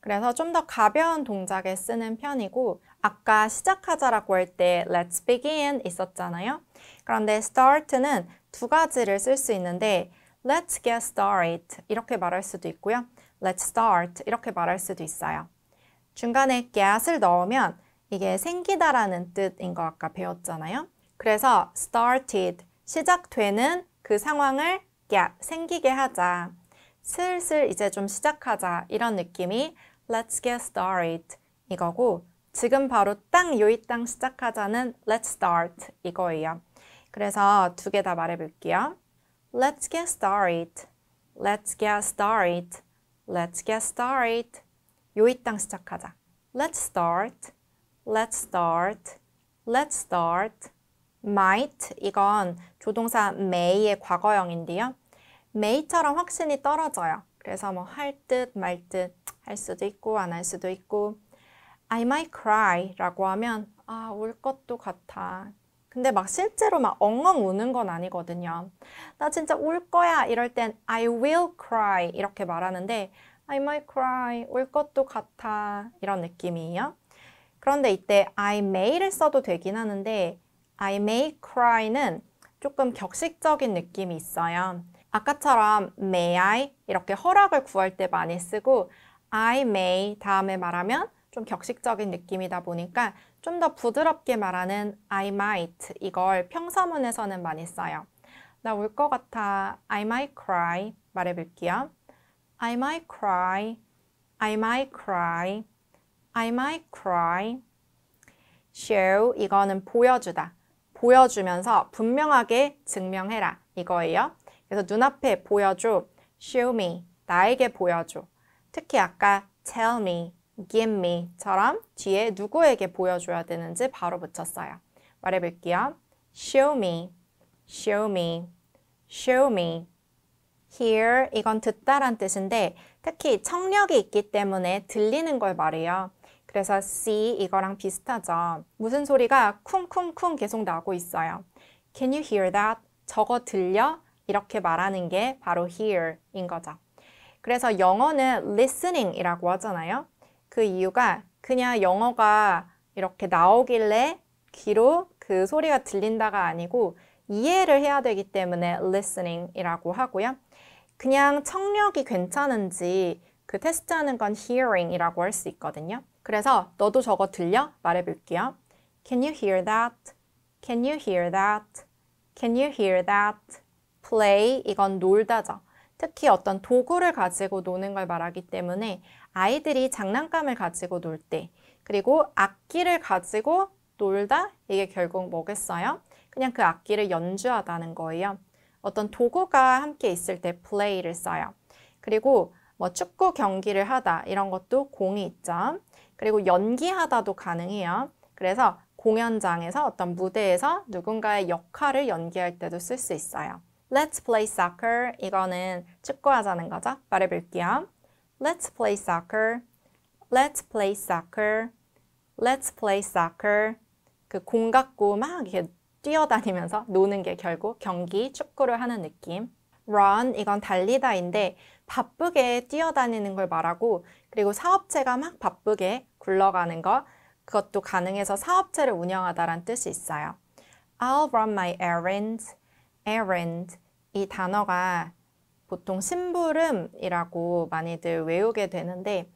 그래서 좀 더 가벼운 동작에 쓰는 편이고 아까 시작하자라고 할 때 let's begin 있었잖아요. 그런데 start는 두 가지를 쓸 수 있는데 let's get started 이렇게 말할 수도 있고요. let's start 이렇게 말할 수도 있어요. 중간에 get을 넣으면 이게 생기다라는 뜻인 거 아까 배웠잖아요. 그래서 started, 시작되는 그 상황을 get, 생기게 하자. 슬슬 이제 좀 시작하자. 이런 느낌이 let's get started 이거고 지금 바로 땅 요이 땅 시작하자는 let's start 이거예요. 그래서 두 개 다 말해볼게요. Let's get started. Let's get started. Let's get started. 요이 땅 시작하자. Let's start. Let's start. Let's start. might 이건 조동사 may의 과거형인데요. may처럼 확신이 떨어져요. 그래서 뭐 할 듯 말 듯 할 수도 있고 안 할 수도 있고 I might cry 라고 하면 아, 울 것도 같아. 근데 막 실제로 막 엉엉 우는 건 아니거든요. 나 진짜 울 거야 이럴 땐 I will cry 이렇게 말하는데 I might cry 울 것도 같아 이런 느낌이에요. 그런데 이때 I may를 써도 되긴 하는데 I may cry는 조금 격식적인 느낌이 있어요. 아까처럼 may I 이렇게 허락을 구할 때 많이 쓰고 I may 다음에 말하면 좀 격식적인 느낌이다 보니까 좀 더 부드럽게 말하는 I might 이걸 평서문에서는 많이 써요. 나 울 것 같아. I might cry 말해볼게요. I might cry. I might cry. I might cry. show 이거는 보여주다. 보여주면서 분명하게 증명해라 이거예요. 그래서 눈앞에 보여줘. show me. 나에게 보여줘. 특히 아까 tell me, give me처럼 뒤에 누구에게 보여줘야 되는지 바로 붙였어요. 말해볼게요. show me, show me, show me. hear 이건 듣다란 뜻인데 특히 청력이 있기 때문에 들리는 걸 말해요. 그래서 see 이거랑 비슷하죠. 무슨 소리가 쿵쿵쿵 계속 나고 있어요. Can you hear that? 저거 들려? 이렇게 말하는 게 바로 hear인 거죠. 그래서 영어는 listening이라고 하잖아요. 그 이유가 그냥 영어가 이렇게 나오길래 귀로 그 소리가 들린다가 아니고 이해를 해야 되기 때문에 listening이라고 하고요. 그냥 청력이 괜찮은지 그 테스트하는 건 hearing이라고 할 수 있거든요. 그래서 너도 저거 들려? 말해볼게요. Can you hear that? Can you hear that? Can you hear that? play 이건 놀다죠. 특히 어떤 도구를 가지고 노는 걸 말하기 때문에 아이들이 장난감을 가지고 놀 때, 그리고 악기를 가지고 놀다? 이게 결국 뭐겠어요? 그냥 그 악기를 연주하다는 거예요. 어떤 도구가 함께 있을 때 play를 써요. 그리고 뭐 축구 경기를 하다 이런 것도 공이 있죠. 그리고 연기하다도 가능해요. 그래서 공연장에서 어떤 무대에서 누군가의 역할을 연기할 때도 쓸 수 있어요. Let's play soccer. 이거는 축구하자는 거죠. 말해볼게요. Let's play soccer. Let's play soccer. Let's play soccer. 그 공 갖고 막 이렇게 뛰어다니면서 노는 게 결국 경기, 축구를 하는 느낌. run 이건 달리다인데 바쁘게 뛰어다니는 걸 말하고 그리고 사업체가 막 바쁘게 굴러가는 거 그것도 가능해서 사업체를 운영하다란 뜻이 있어요. I'll run my errands. errand 이 단어가 보통 심부름이라고 많이들 외우게 되는데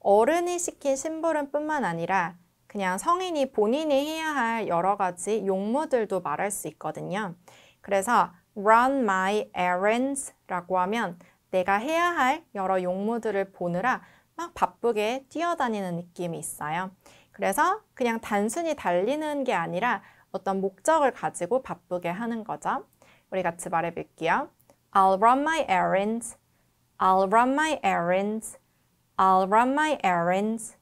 어른이 시킨 심부름뿐만 아니라 그냥 성인이 본인이 해야 할 여러 가지 용무들도 말할 수 있거든요. 그래서 run my errands 라고 하면 내가 해야 할 여러 용무들을 보느라 막 바쁘게 뛰어다니는 느낌이 있어요. 그래서 그냥 단순히 달리는 게 아니라 어떤 목적을 가지고 바쁘게 하는 거죠. 우리 같이 말해 볼게요. I'll run my errands. I'll run my errands. I'll run my errands.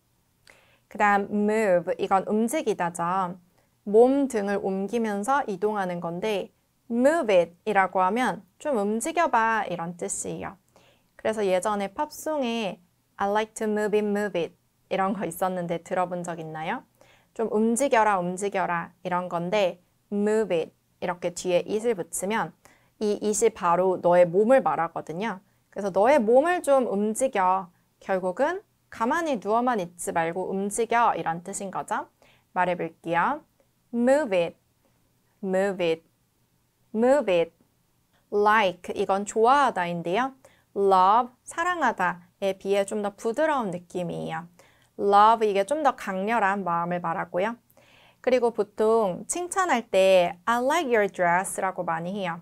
그 다음 move. 이건 움직이다죠. 몸 등을 옮기면서 이동하는 건데 move it 이라고 하면 좀 움직여봐 이런 뜻이에요. 그래서 예전에 팝송에 I like to move it, move it 이런 거 있었는데 들어본 적 있나요? 좀 움직여라, 움직여라 이런 건데 move it 이렇게 뒤에 it을 붙이면 이 it이 바로 너의 몸을 말하거든요. 그래서 너의 몸을 좀 움직여. 결국은 가만히 누워만 있지 말고 움직여 이런 뜻인 거죠. 말해 볼게요. move it, move it, move it. like 이건 좋아하다인데요. love 사랑하다에 비해 좀 더 부드러운 느낌이에요. love 이게 좀 더 강렬한 마음을 말하고요. 그리고 보통 칭찬할 때 I like your dress라고 많이 해요.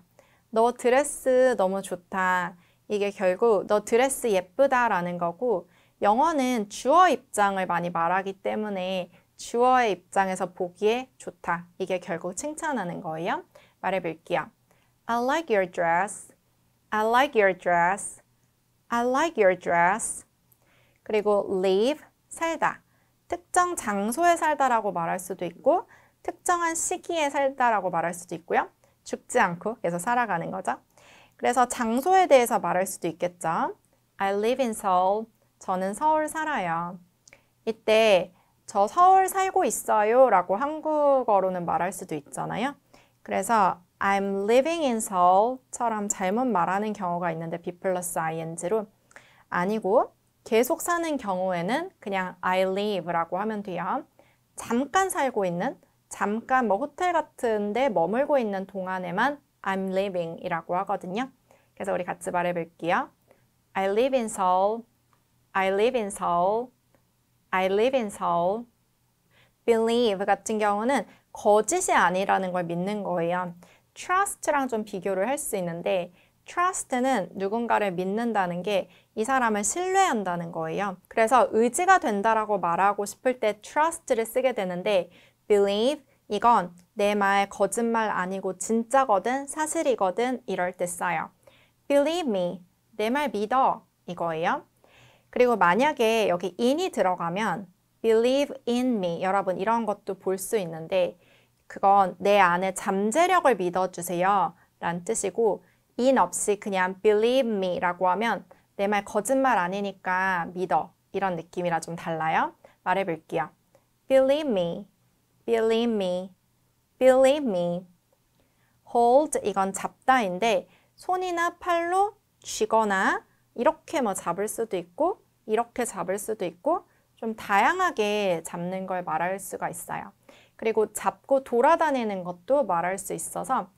너 드레스 너무 좋다. 이게 결국 너 드레스 예쁘다라는 거고 영어는 주어 입장을 많이 말하기 때문에 주어의 입장에서 보기에 좋다. 이게 결국 칭찬하는 거예요. 말해 볼게요. I like your dress. I like your dress. I like your dress. 그리고 live, 살다. 특정 장소에 살다라고 말할 수도 있고 특정한 시기에 살다라고 말할 수도 있고요. 죽지 않고 계속 살아가는 거죠. 그래서 장소에 대해서 말할 수도 있겠죠. I live in Seoul. 저는 서울 살아요. 이때 저 서울 살고 있어요 라고 한국어로는 말할 수도 있잖아요. 그래서 I'm living in Seoul처럼 잘못 말하는 경우가 있는데 be 플러스 ing로 아니고 계속 사는 경우에는 그냥 I live라고 하면 돼요. 잠깐 살고 있는, 잠깐 뭐 호텔 같은 데 머물고 있는 동안에만 I'm living이라고 하거든요. 그래서 우리 같이 말해 볼게요. I live in Seoul. I live in Seoul. I live in Seoul. believe 같은 경우는 거짓이 아니라는 걸 믿는 거예요. trust랑 좀 비교를 할 수 있는데 trust는 누군가를 믿는다는 게 이 사람을 신뢰한다는 거예요. 그래서 의지가 된다라고 말하고 싶을 때 trust를 쓰게 되는데 believe 이건 내 말 거짓말 아니고 진짜거든 사실이거든 이럴 때 써요. believe me 내 말 믿어 이거예요. 그리고 만약에 여기 in이 들어가면 believe in me 여러분 이런 것도 볼 수 있는데 그건 내 안에 잠재력을 믿어주세요 라는 뜻이고 in 없이 그냥 believe me 라고 하면 내 말 거짓말 아니니까 믿어 이런 느낌이라 좀 달라요. 말해볼게요. believe me, believe me, believe me. hold 이건 잡다인데 손이나 팔로 쥐거나 이렇게 뭐 잡을 수도 있고 이렇게 잡을 수도 있고 좀 다양하게 잡는 걸 말할 수가 있어요. 그리고 잡고 돌아다니는 것도 말할 수 있어서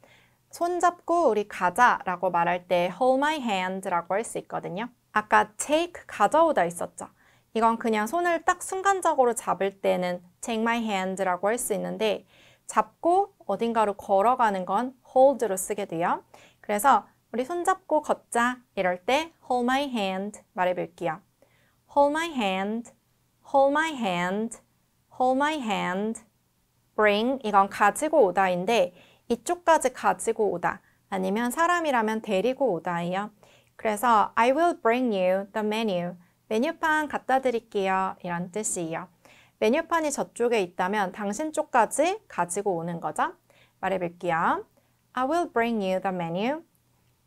손잡고 우리 가자 라고 말할 때 hold my hand라고 할 수 있거든요. 아까 take 가져오다 있었죠. 이건 그냥 손을 딱 순간적으로 잡을 때는 take my hand라고 할 수 있는데 잡고 어딘가로 걸어가는 건 hold로 쓰게 돼요. 그래서 우리 손잡고 걷자 이럴 때 hold my hand 말해볼게요. hold my hand, hold my hand, hold my hand. bring 이건 가지고 오다인데 이쪽까지 가지고 오다 아니면 사람이라면 데리고 오다예요. 그래서 I will bring you the menu. 메뉴판 갖다 드릴게요. 이런 뜻이에요. 메뉴판이 저쪽에 있다면 당신 쪽까지 가지고 오는 거죠. 말해볼게요. I will bring you the menu.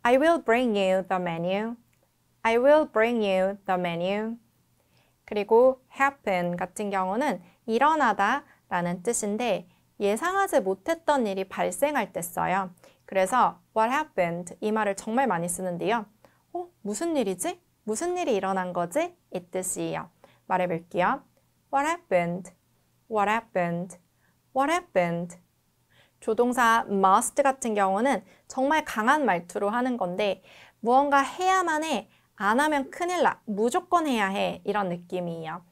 I will bring you the menu. I will bring you the menu. 그리고 happen 같은 경우는 일어나다 라는 뜻인데 예상하지 못했던 일이 발생할 때 써요. 그래서 what happened 이 말을 정말 많이 쓰는데요. 어? 무슨 일이지? 무슨 일이 일어난 거지? 이 뜻이에요. 말해볼게요. What happened? What happened? What happened? 조동사 must 같은 경우는 정말 강한 말투로 하는 건데 무언가 해야만 해. 안 하면 큰일 나. 무조건 해야 해. 이런 느낌이에요.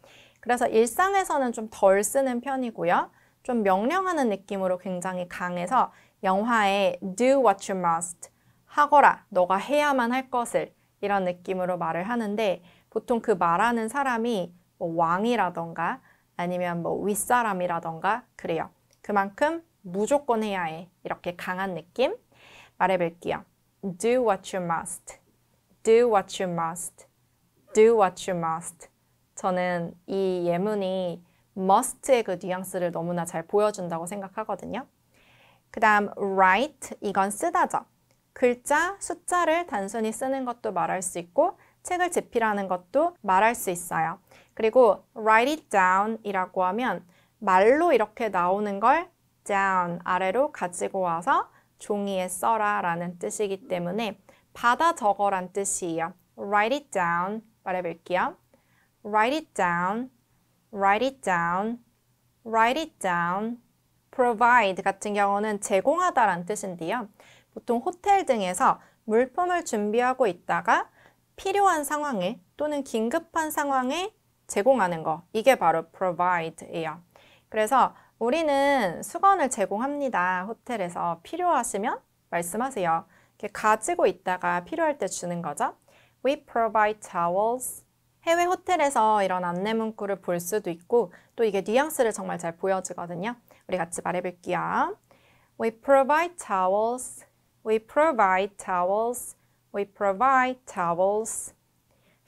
그래서 일상에서는 좀 덜 쓰는 편이고요. 좀 명령하는 느낌으로 굉장히 강해서 영화에 do what you must 하거라. 너가 해야만 할 것을 이런 느낌으로 말을 하는데 보통 그 말하는 사람이 뭐 왕이라던가 아니면 뭐 윗사람이라던가 그래요. 그만큼 무조건 해야 해. 이렇게 강한 느낌 말해볼게요. Do what you must. Do what you must. Do what you must. 저는 이 예문이 must의 그 뉘앙스를 너무나 잘 보여준다고 생각하거든요. 그 다음 write 이건 쓰다죠. 글자, 숫자를 단순히 쓰는 것도 말할 수 있고 책을 집필하는 것도 말할 수 있어요. 그리고 write it down 이라고 하면 말로 이렇게 나오는 걸 down 아래로 가지고 와서 종이에 써라 라는 뜻이기 때문에 받아 적어란 뜻이에요. write it down 말해볼게요. write it down, write it down, write it down. provide 같은 경우는 제공하다란 뜻인데요. 보통 호텔 등에서 물품을 준비하고 있다가 필요한 상황에 또는 긴급한 상황에 제공하는 거. 이게 바로 provide예요. 그래서 우리는 수건을 제공합니다. 호텔에서 필요하시면 말씀하세요. 이렇게 가지고 있다가 필요할 때 주는 거죠. We provide towels. 해외 호텔에서 이런 안내 문구를 볼 수도 있고 또 이게 뉘앙스를 정말 잘 보여주거든요. 우리 같이 말해볼게요. We provide towels. We provide towels. We provide towels.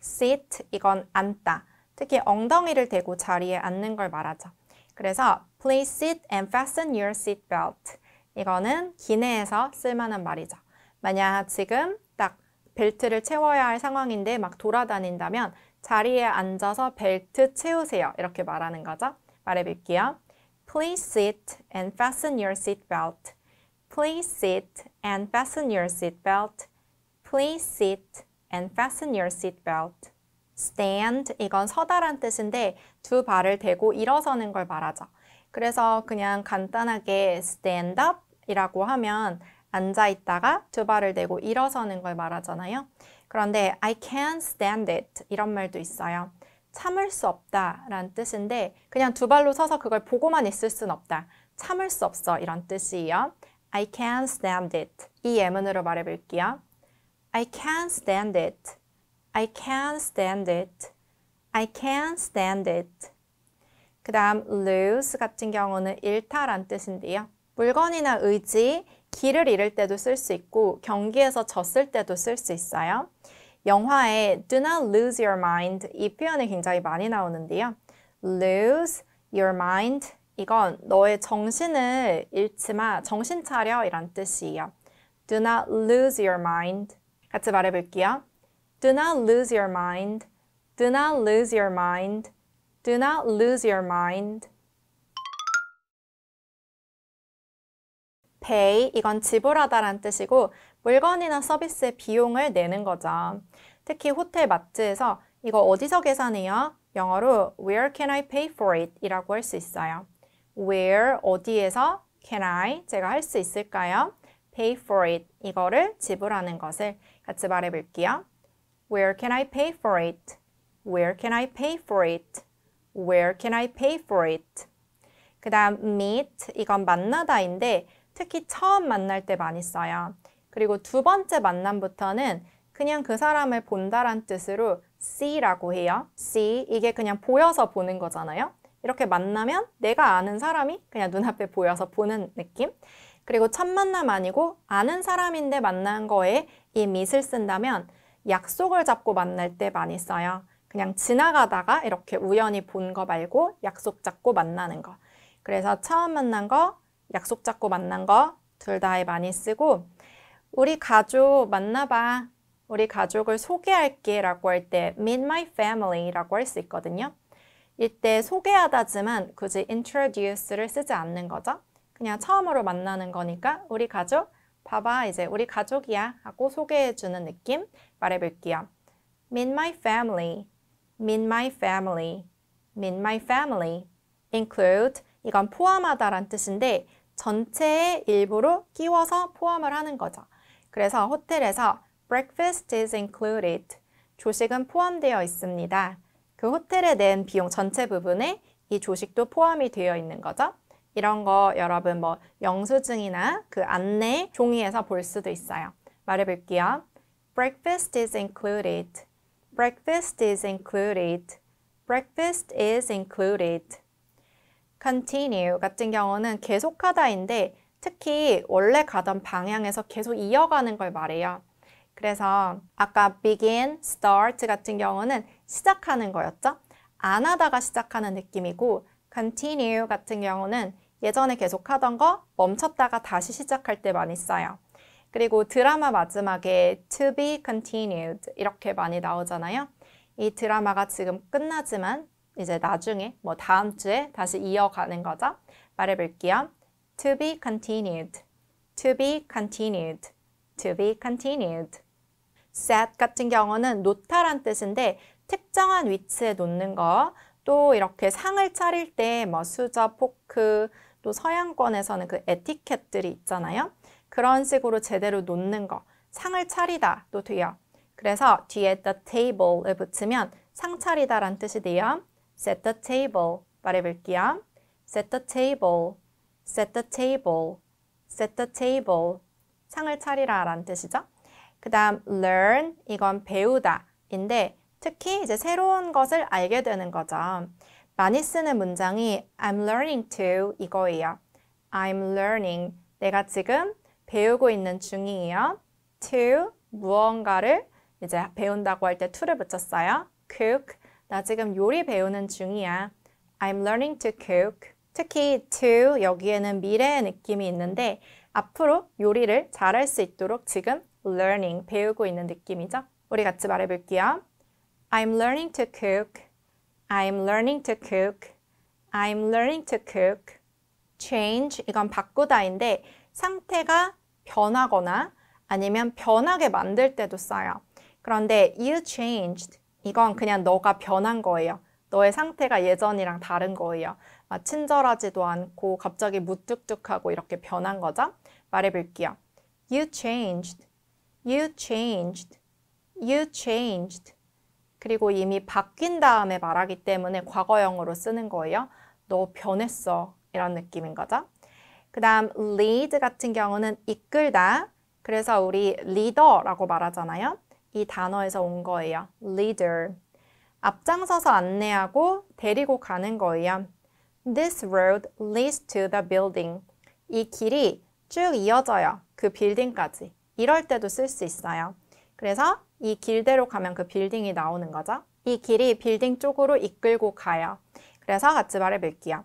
sit 이건 앉다. 특히 엉덩이를 대고 자리에 앉는 걸 말하죠. 그래서 please sit and fasten your seat belt. 이거는 기내에서 쓸만한 말이죠. 만약 지금 딱 벨트를 채워야 할 상황인데 막 돌아다닌다면 자리에 앉아서 벨트 채우세요. 이렇게 말하는 거죠. 말해 볼게요. Please sit and fasten your seat belt. Please sit and fasten your seat belt. Please sit and fasten your seat belt. Stand 이건 서다란 뜻인데 두 발을 대고 일어서는 걸 말하죠. 그래서 그냥 간단하게 stand up 이라고 하면 앉아 있다가 두 발을 대고 일어서는 걸 말하잖아요. 그런데 I can't stand it 이런 말도 있어요. 참을 수 없다 라는 뜻인데 그냥 두 발로 서서 그걸 보고만 있을 순 없다. 참을 수 없어 이런 뜻이에요. I can't stand it. 이 예문으로 말해볼게요. I can't stand it. I can't stand it. I can't stand it. 그 다음 lose 같은 경우는 잃다란 뜻인데요. 물건이나 의지, 길을 잃을 때도 쓸 수 있고 경기에서 졌을 때도 쓸 수 있어요. 영화에 do not lose your mind 이 표현이 굉장히 많이 나오는데요. lose your mind 이건 너의 정신을 잃지 마, 정신 차려 이란 뜻이에요. do not lose your mind 같이 말해볼게요. Do not lose your mind do not lose your mind do not lose your mind pay 이건 지불하다란 뜻이고 물건이나 서비스의 비용을 내는 거죠. 특히 호텔 마트에서 이거 어디서 계산해요? 영어로 Where can I pay for it? 이라고 할 수 있어요. Where 어디에서 can I 제가 할 수 있을까요? Pay for it 이거를 지불하는 것을 같이 말해 볼게요. Where can I pay for it? Where can I pay for it? Where can I pay for it? 그 다음 meet 이건 만나다인데 특히 처음 만날 때 많이 써요. 그리고 두 번째 만남부터는 그냥 그 사람을 본다란 뜻으로 see라고 해요. see 이게 그냥 보여서 보는 거잖아요. 이렇게 만나면 내가 아는 사람이 그냥 눈앞에 보여서 보는 느낌. 그리고 첫 만남 아니고 아는 사람인데 만난 거에 이 meet을 쓴다면 약속을 잡고 만날 때 많이 써요. 그냥 지나가다가 이렇게 우연히 본 거 말고 약속 잡고 만나는 거. 그래서 처음 만난 거, 약속 잡고 만난 거 둘 다에 많이 쓰고 우리 가족 만나봐. 우리 가족을 소개할게 라고 할 때 meet my family 라고 할 수 있거든요. 이때 소개하다지만 굳이 introduce를 쓰지 않는 거죠. 그냥 처음으로 만나는 거니까 우리 가족 봐봐 이제 우리 가족이야 하고 소개해주는 느낌 말해볼게요. meet my family, meet my family, meet my family, include 이건 포함하다란 뜻인데 전체의 일부로 끼워서 포함을 하는 거죠. 그래서 호텔에서 breakfast is included. 조식은 포함되어 있습니다. 그 호텔에 낸 비용 전체 부분에 이 조식도 포함이 되어 있는 거죠. 이런 거 여러분 뭐 영수증이나 그 안내 종이에서 볼 수도 있어요. 말해볼게요. Breakfast is included. Breakfast is included. Breakfast is included. continue 같은 경우는 계속하다인데 특히 원래 가던 방향에서 계속 이어가는 걸 말해요. 그래서 아까 begin, start 같은 경우는 시작하는 거였죠. 안 하다가 시작하는 느낌이고 continue 같은 경우는 예전에 계속 하던 거 멈췄다가 다시 시작할 때 많이 써요. 그리고 드라마 마지막에 to be continued 이렇게 많이 나오잖아요. 이 드라마가 지금 끝나지만 이제 나중에 뭐 다음 주에 다시 이어가는 거죠. 말해볼게요. to be continued, to be continued, to be continued. set 같은 경우는 놓다란 뜻인데 특정한 위치에 놓는 거, 또 이렇게 상을 차릴 때 뭐 수저, 포크, 또 서양권에서는 그 에티켓들이 있잖아요. 그런 식으로 제대로 놓는 거, 상을 차리다도 돼요. 그래서 뒤에 the table을 붙이면 상 차리다란 뜻이 돼요. set the table 말해볼게요. set the table, set the table, set the table 상을 차리라 라는 뜻이죠. 그 다음 learn 이건 배우다 인데 특히 이제 새로운 것을 알게 되는 거죠. 많이 쓰는 문장이 I'm learning to 이거예요. I'm learning 내가 지금 배우고 있는 중이에요. to 무언가를 이제 배운다고 할 때 to를 붙였어요. cook 나 지금 요리 배우는 중이야. I'm learning to cook. 특히 to 여기에는 미래의 느낌이 있는데 앞으로 요리를 잘할 수 있도록 지금 learning 배우고 있는 느낌이죠. 우리 같이 말해 볼게요. I'm learning to cook. I'm learning to cook. I'm learning to cook. change 이건 바꾸다인데 상태가 변하거나 아니면 변하게 만들 때도 써요. 그런데 you changed 이건 그냥 너가 변한 거예요. 너의 상태가 예전이랑 다른 거예요. 아, 친절하지도 않고 갑자기 무뚝뚝하고 이렇게 변한 거죠. 말해볼게요. You changed. You changed. You changed. 그리고 이미 바뀐 다음에 말하기 때문에 과거형으로 쓰는 거예요. 너 변했어. 이런 느낌인 거죠. 그 다음 lead 같은 경우는 이끌다. 그래서 우리 리더라고 말하잖아요. 이 단어에서 온 거예요. leader. 앞장서서 안내하고 데리고 가는 거예요. This road leads to the building. 이 길이 쭉 이어져요. 그 빌딩까지. 이럴 때도 쓸 수 있어요. 그래서 이 길대로 가면 그 빌딩이 나오는 거죠. 이 길이 빌딩 쪽으로 이끌고 가요. 그래서 같이 말해 볼게요.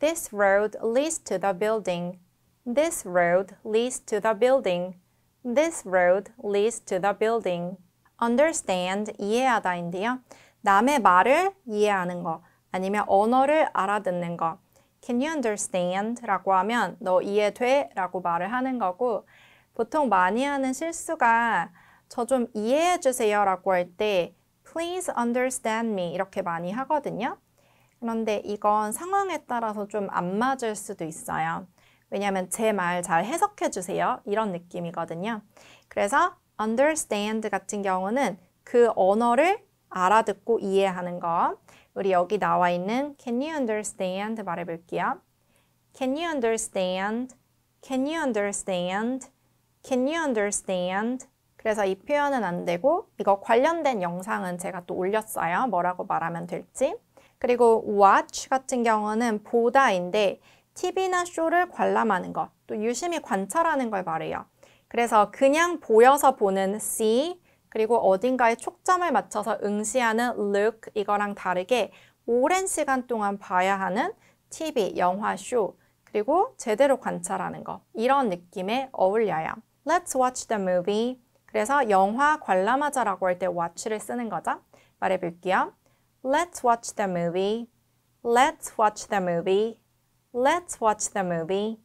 This road leads to the building. This road leads to the building. This road leads to the building. understand, 이해하다인데요. 남의 말을 이해하는 거 아니면 언어를 알아듣는 거. Can you understand? 라고 하면 너 이해돼? 라고 말을 하는 거고 보통 많이 하는 실수가 저 좀 이해해 주세요 라고 할 때 please understand me 이렇게 많이 하거든요. 그런데 이건 상황에 따라서 좀 안 맞을 수도 있어요. 왜냐하면 제 말 잘 해석해 주세요. 이런 느낌이거든요. 그래서 understand 같은 경우는 그 언어를 알아듣고 이해하는 것. 우리 여기 나와 있는 can you understand 말해볼게요. Can you understand? Can you understand? Can you understand? 그래서 이 표현은 안 되고 이거 관련된 영상은 제가 또 올렸어요. 뭐라고 말하면 될지. 그리고 watch 같은 경우는 보다인데 TV나 쇼를 관람하는 것, 또 유심히 관찰하는 걸 말해요. 그래서 그냥 보여서 보는 see 그리고 어딘가에 초점을 맞춰서 응시하는 look 이거랑 다르게 오랜 시간 동안 봐야 하는 TV, 영화, 쇼 그리고 제대로 관찰하는 거 이런 느낌에 어울려요. Let's watch the movie. 그래서 영화 관람하자라고 할 때 watch를 쓰는 거죠. 말해볼게요. Let's watch the movie. Let's watch the movie. Let's watch the movie.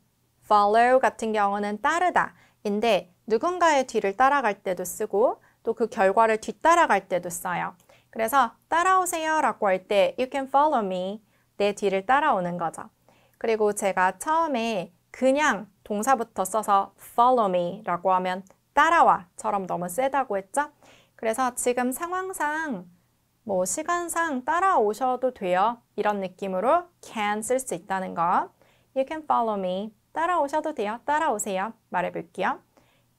Follow 같은 경우는 따르다. 인데 누군가의 뒤를 따라갈 때도 쓰고 또 그 결과를 뒤따라갈 때도 써요. 그래서 따라오세요 라고 할 때 you can follow me 내 뒤를 따라오는 거죠. 그리고 제가 처음에 그냥 동사부터 써서 follow me 라고 하면 따라와 처럼 너무 세다고 했죠? 그래서 지금 상황상 뭐 시간상 따라오셔도 돼요. 이런 느낌으로 can 쓸 수 있다는 거. You can follow me. 따라오셔도 돼요. 따라오세요. 말해볼게요.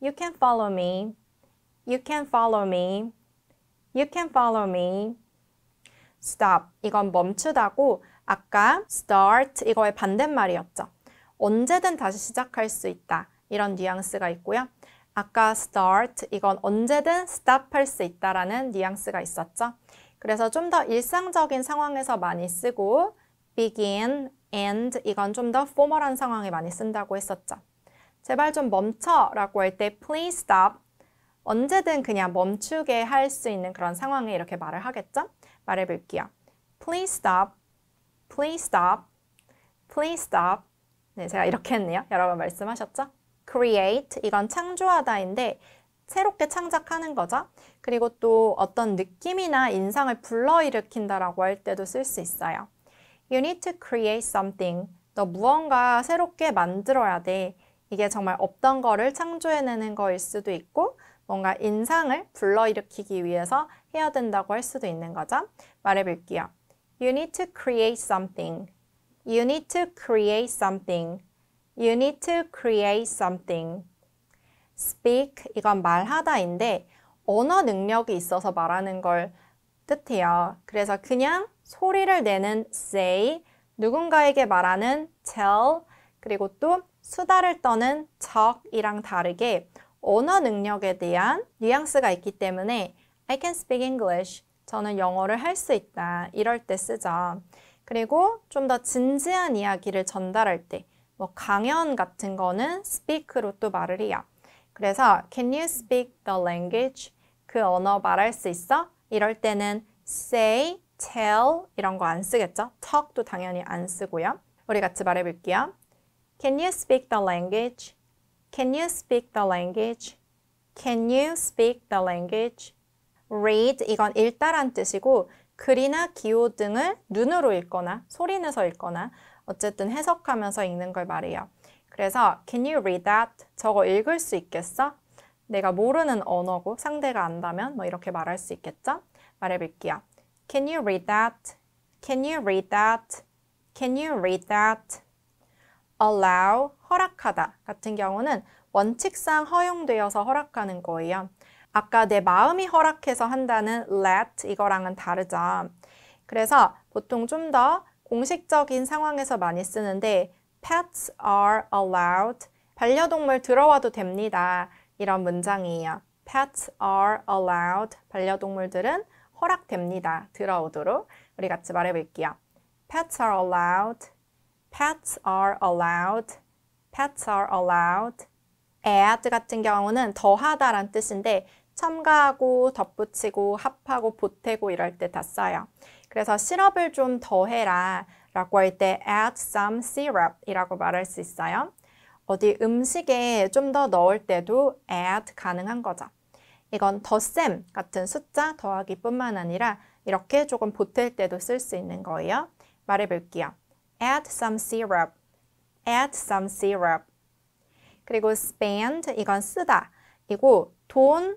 You can follow me. You can follow me. You can follow me. stop. 이건 멈추다고 아까 start 이거의 반대말이었죠. 언제든 다시 시작할 수 있다. 이런 뉘앙스가 있고요. 아까 start 이건 언제든 stop 할 수 있다라는 뉘앙스가 있었죠. 그래서 좀 더 일상적인 상황에서 많이 쓰고 begin, end 이건 좀 더 포멀한 상황에 많이 쓴다고 했었죠. 제발 좀 멈춰 라고 할 때 please stop 언제든 그냥 멈추게 할 수 있는 그런 상황에 이렇게 말을 하겠죠? 말해 볼게요. Please stop. Please stop. Please stop. 네, 제가 이렇게 했네요. 여러 번 말씀하셨죠? Create. 이건 창조하다인데 새롭게 창작하는 거죠. 그리고 또 어떤 느낌이나 인상을 불러일으킨다라고 할 때도 쓸 수 있어요. You need to create something. 너 무언가 새롭게 만들어야 돼. 이게 정말 없던 거를 창조해내는 거일 수도 있고 뭔가 인상을 불러일으키기 위해서 해야 된다고 할 수도 있는 거죠. 말해볼게요. You need to create something. You need to create something. You need to create something. speak 이건 말하다인데 언어 능력이 있어서 말하는 걸 뜻해요. 그래서 그냥 소리를 내는 say, 누군가에게 말하는 tell, 그리고 또 수다를 떠는 talk이랑 다르게 언어 능력에 대한 뉘앙스가 있기 때문에 I can speak English. 저는 영어를 할 수 있다. 이럴 때 쓰죠. 그리고 좀 더 진지한 이야기를 전달할 때, 뭐 강연 같은 거는 speak로 또 말을 해요. 그래서 Can you speak the language? 그 언어 말할 수 있어? 이럴 때는 say, tell 이런 거 안 쓰겠죠? talk도 당연히 안 쓰고요. 우리 같이 말해 볼게요. Can you speak the language? Can you speak the language? Can you speak the language? read 이건 읽다란 뜻이고 글이나 기호 등을 눈으로 읽거나 소리 내서 읽거나 어쨌든 해석하면서 읽는 걸 말해요. 그래서 can you read that? 저거 읽을 수 있겠어? 내가 모르는 언어고 상대가 안다면 뭐 이렇게 말할 수 있겠죠? 말해볼게요. Can you read that? Can you read that? Can you read that? allow, 허락하다 같은 경우는 원칙상 허용되어서 허락하는 거예요. 아까 내 마음이 허락해서 한다는 let 이거랑은 다르죠. 그래서 보통 좀 더 공식적인 상황에서 많이 쓰는데 pets are allowed 반려동물 들어와도 됩니다. 이런 문장이에요. pets are allowed 반려동물들은 허락됩니다. 들어오도록 우리 같이 말해 볼게요. pets are allowed pets are allowed pets are allowed add 같은 경우는 더하다란 뜻인데 첨가하고 덧붙이고 합하고 보태고 이럴 때 다 써요. 그래서 시럽을 좀 더해라 라고 할 때 add some syrup 이라고 말할 수 있어요. 어디 음식에 좀 더 넣을 때도 add 가능한 거죠. 이건 덧셈 같은 숫자 더하기 뿐만 아니라 이렇게 조금 보탤 때도 쓸 수 있는 거예요. 말해 볼게요. add some syrup, add some syrup. 그리고 spend 이건 쓰다. 이고 돈을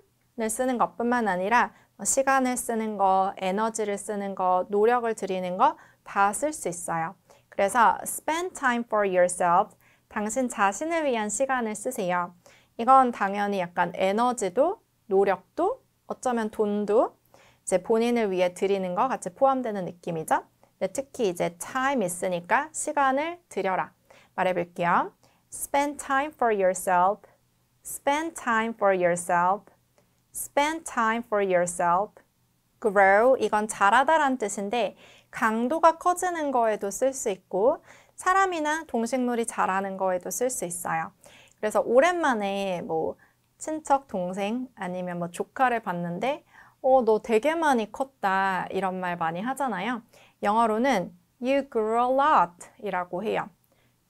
쓰는 것뿐만 아니라 시간을 쓰는 거, 에너지를 쓰는 거, 노력을 들이는 거 다 쓸 수 있어요. 그래서 spend time for yourself. 당신 자신을 위한 시간을 쓰세요. 이건 당연히 약간 에너지도 노력도 어쩌면 돈도 이제 본인을 위해 드리는 거 같이 포함되는 느낌이죠. 네, 특히 이제 time 있으니까 시간을 들여라. 말해볼게요. Spend time for yourself. Spend time for yourself. Spend time for yourself. Grow 이건 자라다란 뜻인데 강도가 커지는 거에도 쓸 수 있고 사람이나 동식물이 자라는 거에도 쓸 수 있어요. 그래서 오랜만에 뭐 친척 동생 아니면 뭐 조카를 봤는데 어, 너 되게 많이 컸다 이런 말 많이 하잖아요. 영어로는 you grew a lot 이라고 해요.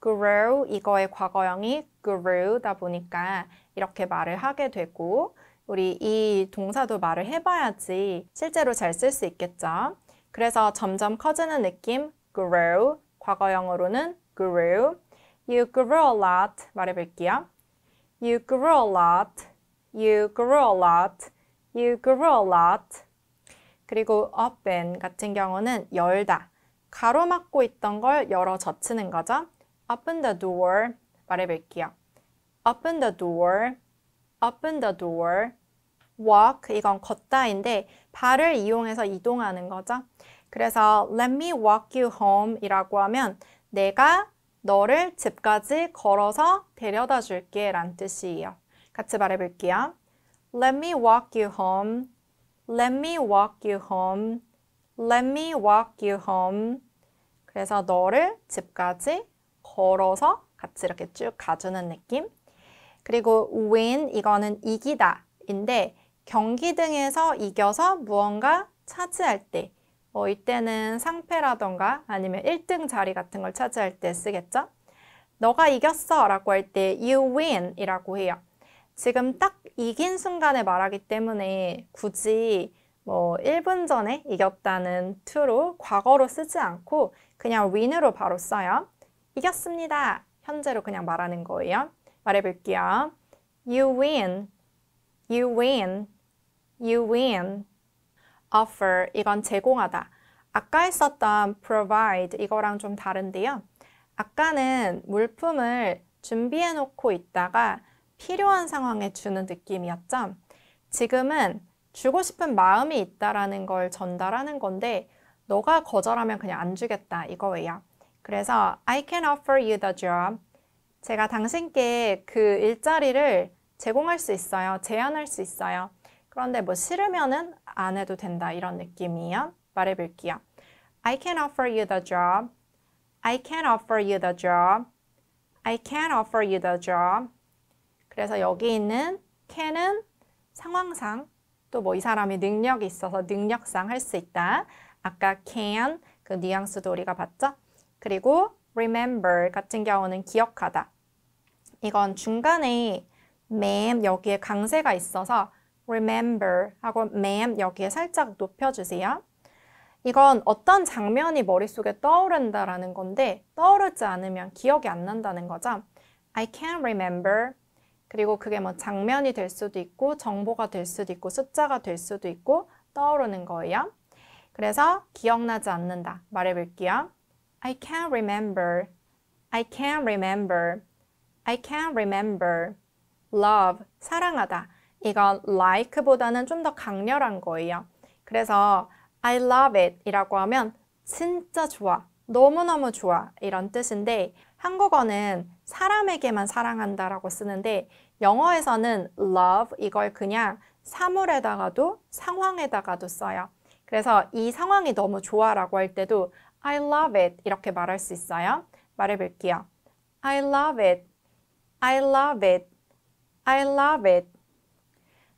grew 이거의 과거형이 grew다 보니까 이렇게 말을 하게 되고 우리 이 동사도 말을 해봐야지 실제로 잘 쓸 수 있겠죠. 그래서 점점 커지는 느낌 grow 과거형으로는 grew You grew a lot 말해볼게요. You grew a lot You grew a lot You grew a lot 그리고 open 같은 경우는 열다. 가로막고 있던 걸 열어 젖히는 거죠. open the door 말해볼게요. open the door, open the door. walk 이건 걷다인데 발을 이용해서 이동하는 거죠. 그래서 let me walk you home 이라고 하면 내가 너를 집까지 걸어서 데려다 줄게 란 뜻이에요. 같이 말해볼게요. Let me walk you home. Let me walk you home. Let me walk you home. 그래서 너를 집까지 걸어서 같이 이렇게 쭉 가주는 느낌. 그리고 win 이거는 이기다 인데 경기 등에서 이겨서 무언가 차지할 때, 뭐 이때는 상패라던가 아니면 1등 자리 같은 걸 차지할 때 쓰겠죠? 너가 이겼어 라고 할 때 you win 이라고 해요. 지금 딱 이긴 순간에 말하기 때문에 굳이 뭐 1분 전에 이겼다는 to로 과거로 쓰지 않고 그냥 win으로 바로 써요. 이겼습니다. 현재로 그냥 말하는 거예요. 말해볼게요. You win. You win. You win. offer 이건 제공하다. 아까 했었던 provide 이거랑 좀 다른데요. 아까는 물품을 준비해 놓고 있다가 필요한 상황에 주는 느낌이었죠. 지금은 주고 싶은 마음이 있다라는 걸 전달하는 건데 너가 거절하면 그냥 안 주겠다 이거예요. 그래서 I can offer you the job. 제가 당신께 그 일자리를 제공할 수 있어요. 제안할 수 있어요. 그런데 뭐 싫으면은 안 해도 된다 이런 느낌이에요. 말해볼게요. I can offer you the job. I can offer you the job. I can offer you the job. 그래서 여기 있는 can은 상황상 또 뭐 이 사람이 능력이 있어서 능력상 할 수 있다. 아까 can 그 뉘앙스도 우리가 봤죠? 그리고 remember 같은 경우는 기억하다. 이건 중간에 ma'am 여기에 강세가 있어서 remember 하고 ma'am 여기에 살짝 높여주세요. 이건 어떤 장면이 머릿속에 떠오른다라는 건데 떠오르지 않으면 기억이 안 난다는 거죠. I can't remember. 그리고 그게 뭐 장면이 될 수도 있고 정보가 될 수도 있고 숫자가 될 수도 있고 떠오르는 거예요. 그래서 기억나지 않는다. 말해볼게요. I can't remember. I can't remember. I can't remember. love, 사랑하다. 이건 like보다는 좀 더 강렬한 거예요. 그래서 I love it 이라고 하면 진짜 좋아, 너무너무 좋아 이런 뜻인데 한국어는 사람에게만 사랑한다 라고 쓰는데 영어에서는 love 이걸 그냥 사물에다가도 상황에다가도 써요. 그래서 이 상황이 너무 좋아 라고 할 때도 I love it 이렇게 말할 수 있어요. 말해볼게요. I love it. I love it. I love it.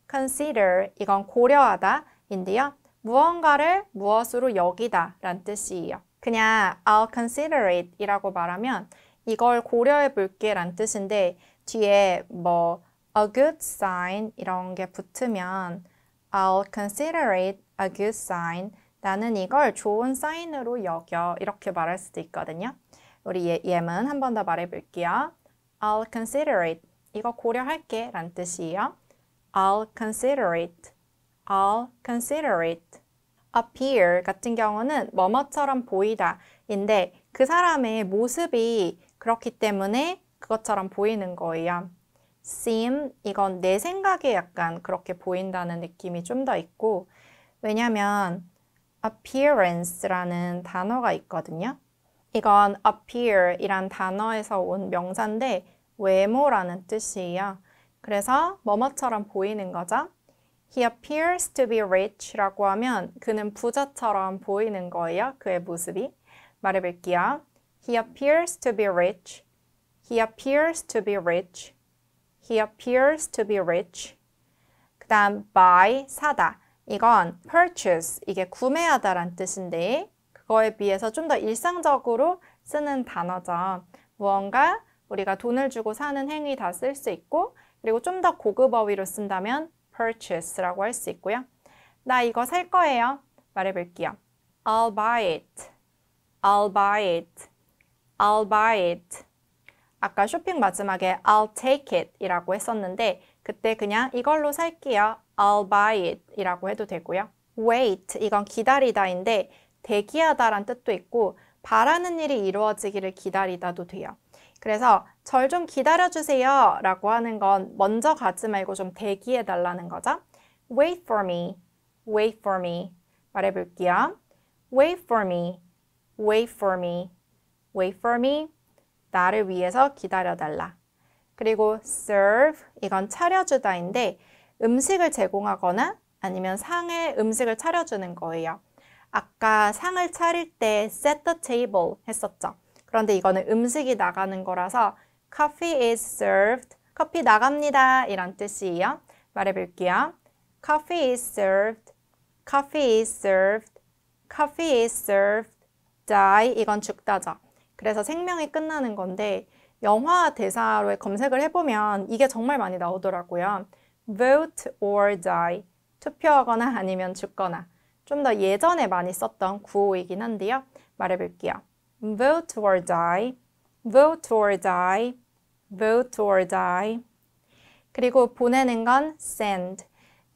consider 이건 고려하다 인데요. 무언가를 무엇으로 여기다 란 뜻이에요. 그냥 I'll consider it 이라고 말하면 이걸 고려해 볼게 란 뜻인데 뒤에 뭐 a good sign 이런 게 붙으면 I'll consider it a good sign 나는 이걸 좋은 사인으로 여겨 이렇게 말할 수도 있거든요. 우리 예, 예문 한 번 더 말해 볼게요. I'll consider it 이거 고려할게 란 뜻이에요. I'll consider it. I'll consider it. appear 같은 경우는 뭐뭐처럼 보이다 인데 그 사람의 모습이 그렇기 때문에 그것처럼 보이는 거예요. seem 이건 내 생각에 약간 그렇게 보인다는 느낌이 좀 더 있고 왜냐면 appearance라는 단어가 있거든요. 이건 appear 이란 단어에서 온 명사인데 외모라는 뜻이에요. 그래서 뭐뭐처럼 보이는 거죠. He appears to be rich 라고 하면 그는 부자처럼 보이는 거예요. 그의 모습이. 말해볼게요. He appears to be rich. He appears to be rich. He appears to be rich. 그 다음 buy, 사다. 이건 purchase, 이게 구매하다란 뜻인데 그거에 비해서 좀 더 일상적으로 쓰는 단어죠. 무언가 우리가 돈을 주고 사는 행위 다 쓸 수 있고 그리고 좀 더 고급 어휘로 쓴다면 purchase라고 할 수 있고요. 나 이거 살 거예요. 말해볼게요. I'll buy it. I'll buy it. I'll buy it. 아까 쇼핑 마지막에 I'll take it 이라고 했었는데 그때 그냥 이걸로 살게요. I'll buy it 이라고 해도 되고요. wait 이건 기다리다인데 대기하다란 뜻도 있고 바라는 일이 이루어지기를 기다리다도 돼요. 그래서 절 좀 기다려주세요 라고 하는 건 먼저 가지 말고 좀 대기해 달라는 거죠. wait for me, wait for me. 말해볼게요. wait for me, wait for me, wait for me. 나를 위해서 기다려달라. 그리고 serve, 이건 차려주다인데 음식을 제공하거나 아니면 상에 음식을 차려주는 거예요. 아까 상을 차릴 때 set the table 했었죠. 그런데 이거는 음식이 나가는 거라서 coffee is served. 커피 나갑니다. 이런 뜻이에요. 말해볼게요. coffee is served. coffee is served. coffee is served. die 이건 죽다죠. 그래서 생명이 끝나는 건데 영화 대사로 검색을 해보면 이게 정말 많이 나오더라고요. vote or die. 투표하거나 아니면 죽거나. 좀 더 예전에 많이 썼던 구호이긴 한데요. 말해볼게요. vote or die. vote or die. vote or die. 그리고 보내는 건 send.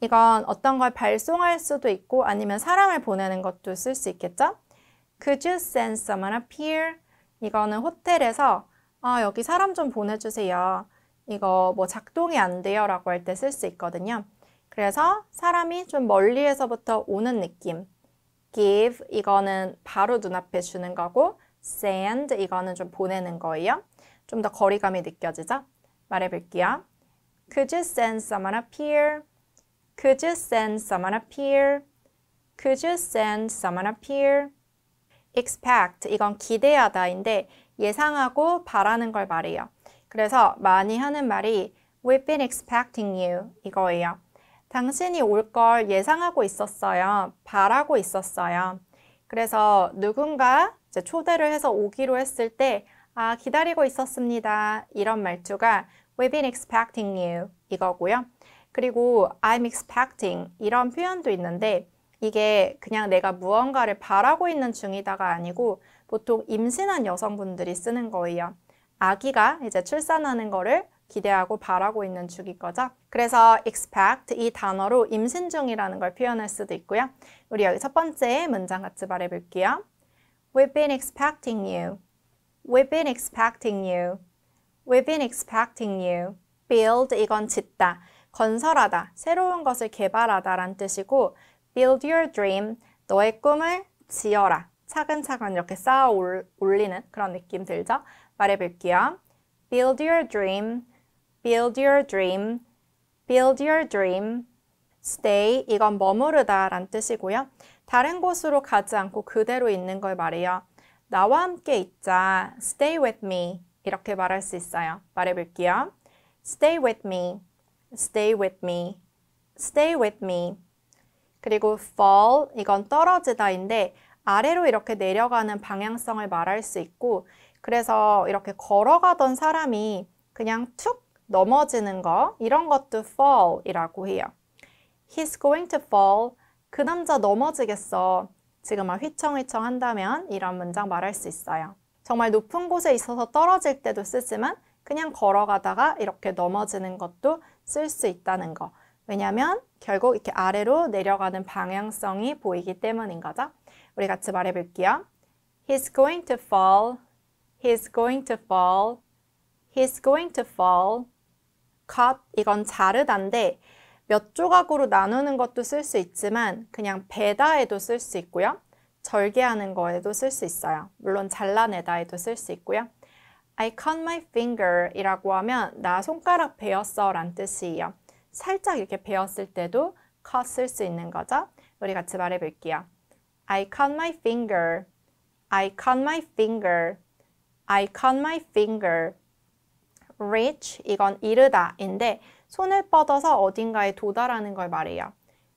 이건 어떤 걸 발송할 수도 있고 아니면 사람을 보내는 것도 쓸 수 있겠죠? Could you send someone up here? 이거는 호텔에서 아, 여기 사람 좀 보내주세요. 이거 뭐 작동이 안 돼요 라고 할 때 쓸 수 있거든요. 그래서 사람이 좀 멀리에서부터 오는 느낌. give 이거는 바로 눈앞에 주는 거고 send 이거는 좀 보내는 거예요. 좀 더 거리감이 느껴지죠? 말해볼게요. Could you send someone up here? Could you send someone up here? Could you send someone up here? expect 이건 기대하다인데 예상하고 바라는 걸 말해요. 그래서 많이 하는 말이 We've been expecting you 이거예요. 당신이 올 걸 예상하고 있었어요. 바라고 있었어요. 그래서 누군가 초대를 해서 오기로 했을 때 아, 기다리고 있었습니다. 이런 말투가 We've been expecting you 이거고요. 그리고 I'm expecting 이런 표현도 있는데 이게 그냥 내가 무언가를 바라고 있는 중이다가 아니고 보통 임신한 여성분들이 쓰는 거예요. 아기가 이제 출산하는 거를 기대하고 바라고 있는 중인 거죠. 그래서 expect 이 단어로 임신 중이라는 걸 표현할 수도 있고요. 우리 여기 첫 번째 문장 같이 말해볼게요. We've been expecting you. We've been expecting you. We've been expecting you. build 이건 짓다, 건설하다, 새로운 것을 개발하다 란 뜻이고 build your dream, 너의 꿈을 지어라. 차근차근 이렇게 쌓아 올리는 그런 느낌 들죠? 말해볼게요. build your dream, build your dream, build your dream. stay, 이건 머무르다 란 뜻이고요. 다른 곳으로 가지 않고 그대로 있는 걸 말해요. 나와 함께 있자, stay with me. 이렇게 말할 수 있어요. 말해볼게요. stay with me, stay with me, stay with me. 그리고 fall, 이건 떨어지다인데 아래로 이렇게 내려가는 방향성을 말할 수 있고 그래서 이렇게 걸어가던 사람이 그냥 툭 넘어지는 거 이런 것도 fall이라고 해요. He's going to fall. 그 남자 넘어지겠어. 지금 막 휘청휘청 한다면 이런 문장 말할 수 있어요. 정말 높은 곳에 있어서 떨어질 때도 쓰지만 그냥 걸어가다가 이렇게 넘어지는 것도 쓸 수 있다는 거. 왜냐하면 결국 이렇게 아래로 내려가는 방향성이 보이기 때문인 거죠. 우리 같이 말해볼게요. He's going to fall. He's going to fall. He's going to fall. Cut 이건 자르다인데 몇 조각으로 나누는 것도 쓸 수 있지만 그냥 베다에도 쓸 수 있고요. 절개하는 거에도 쓸 수 있어요. 물론 잘라내다에도 쓸 수 있고요. I cut my finger 이라고 하면 나 손가락 베었어 란 뜻이에요. 살짝 이렇게 베었을 때도 cut 쓸 수 있는 거죠. 우리 같이 말해 볼게요. I cut my finger. I cut my finger. I cut my finger. Reach 이건 이르다인데 손을 뻗어서 어딘가에 도달하는 걸 말해요.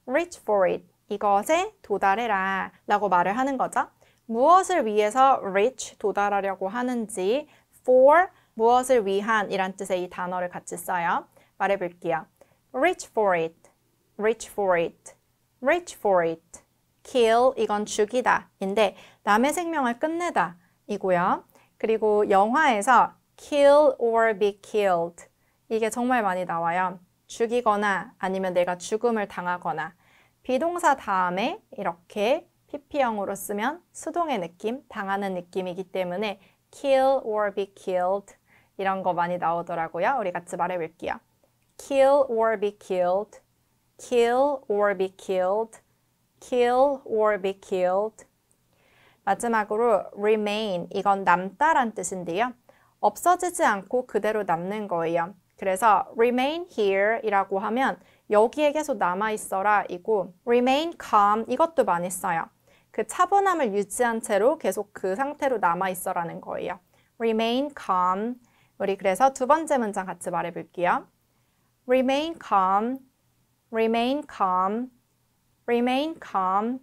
reach for it. 이것에 도달해라 라고 말을 하는 거죠. 무엇을 위해서 reach 도달하려고 하는지 for 무엇을 위한 이란 뜻의 이 단어를 같이 써요. 말해 볼게요. reach for it, reach for it, reach for it. kill 이건 죽이다 인데 남의 생명을 끝내다 이고요. 그리고 영화에서 kill or be killed 이게 정말 많이 나와요. 죽이거나 아니면 내가 죽음을 당하거나 비동사 다음에 이렇게 pp형으로 쓰면 수동의 느낌, 당하는 느낌이기 때문에 kill or be killed 이런 거 많이 나오더라고요. 우리 같이 말해볼게요. kill or be killed, kill or be killed, kill or be killed. 마지막으로 remain, 이건 남다란 뜻인데요. 없어지지 않고 그대로 남는 거예요. 그래서 remain here 이라고 하면 여기에 계속 남아 있어라 이고 remain calm 이것도 많이 써요. 그 차분함을 유지한 채로 계속 그 상태로 남아 있어라는 거예요. remain calm. 우리 그래서 두 번째 문장 같이 말해 볼게요. remain calm, remain calm, remain calm.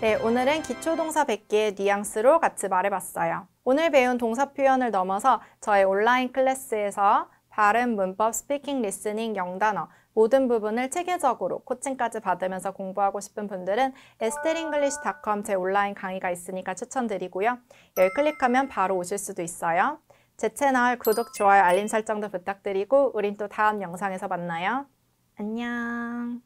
네, 오늘은 기초동사 100개의 뉘앙스로 같이 말해 봤어요. 오늘 배운 동사 표현을 넘어서 저의 온라인 클래스에서 발음, 문법, speaking, listening, 영단어 모든 부분을 체계적으로 코칭까지 받으면서 공부하고 싶은 분들은 estellenglish.com 제 온라인 강의가 있으니까 추천드리고요. 여기 클릭하면 바로 오실 수도 있어요. 제 채널 구독, 좋아요, 알림 설정도 부탁드리고 우린 또 다음 영상에서 만나요. 안녕.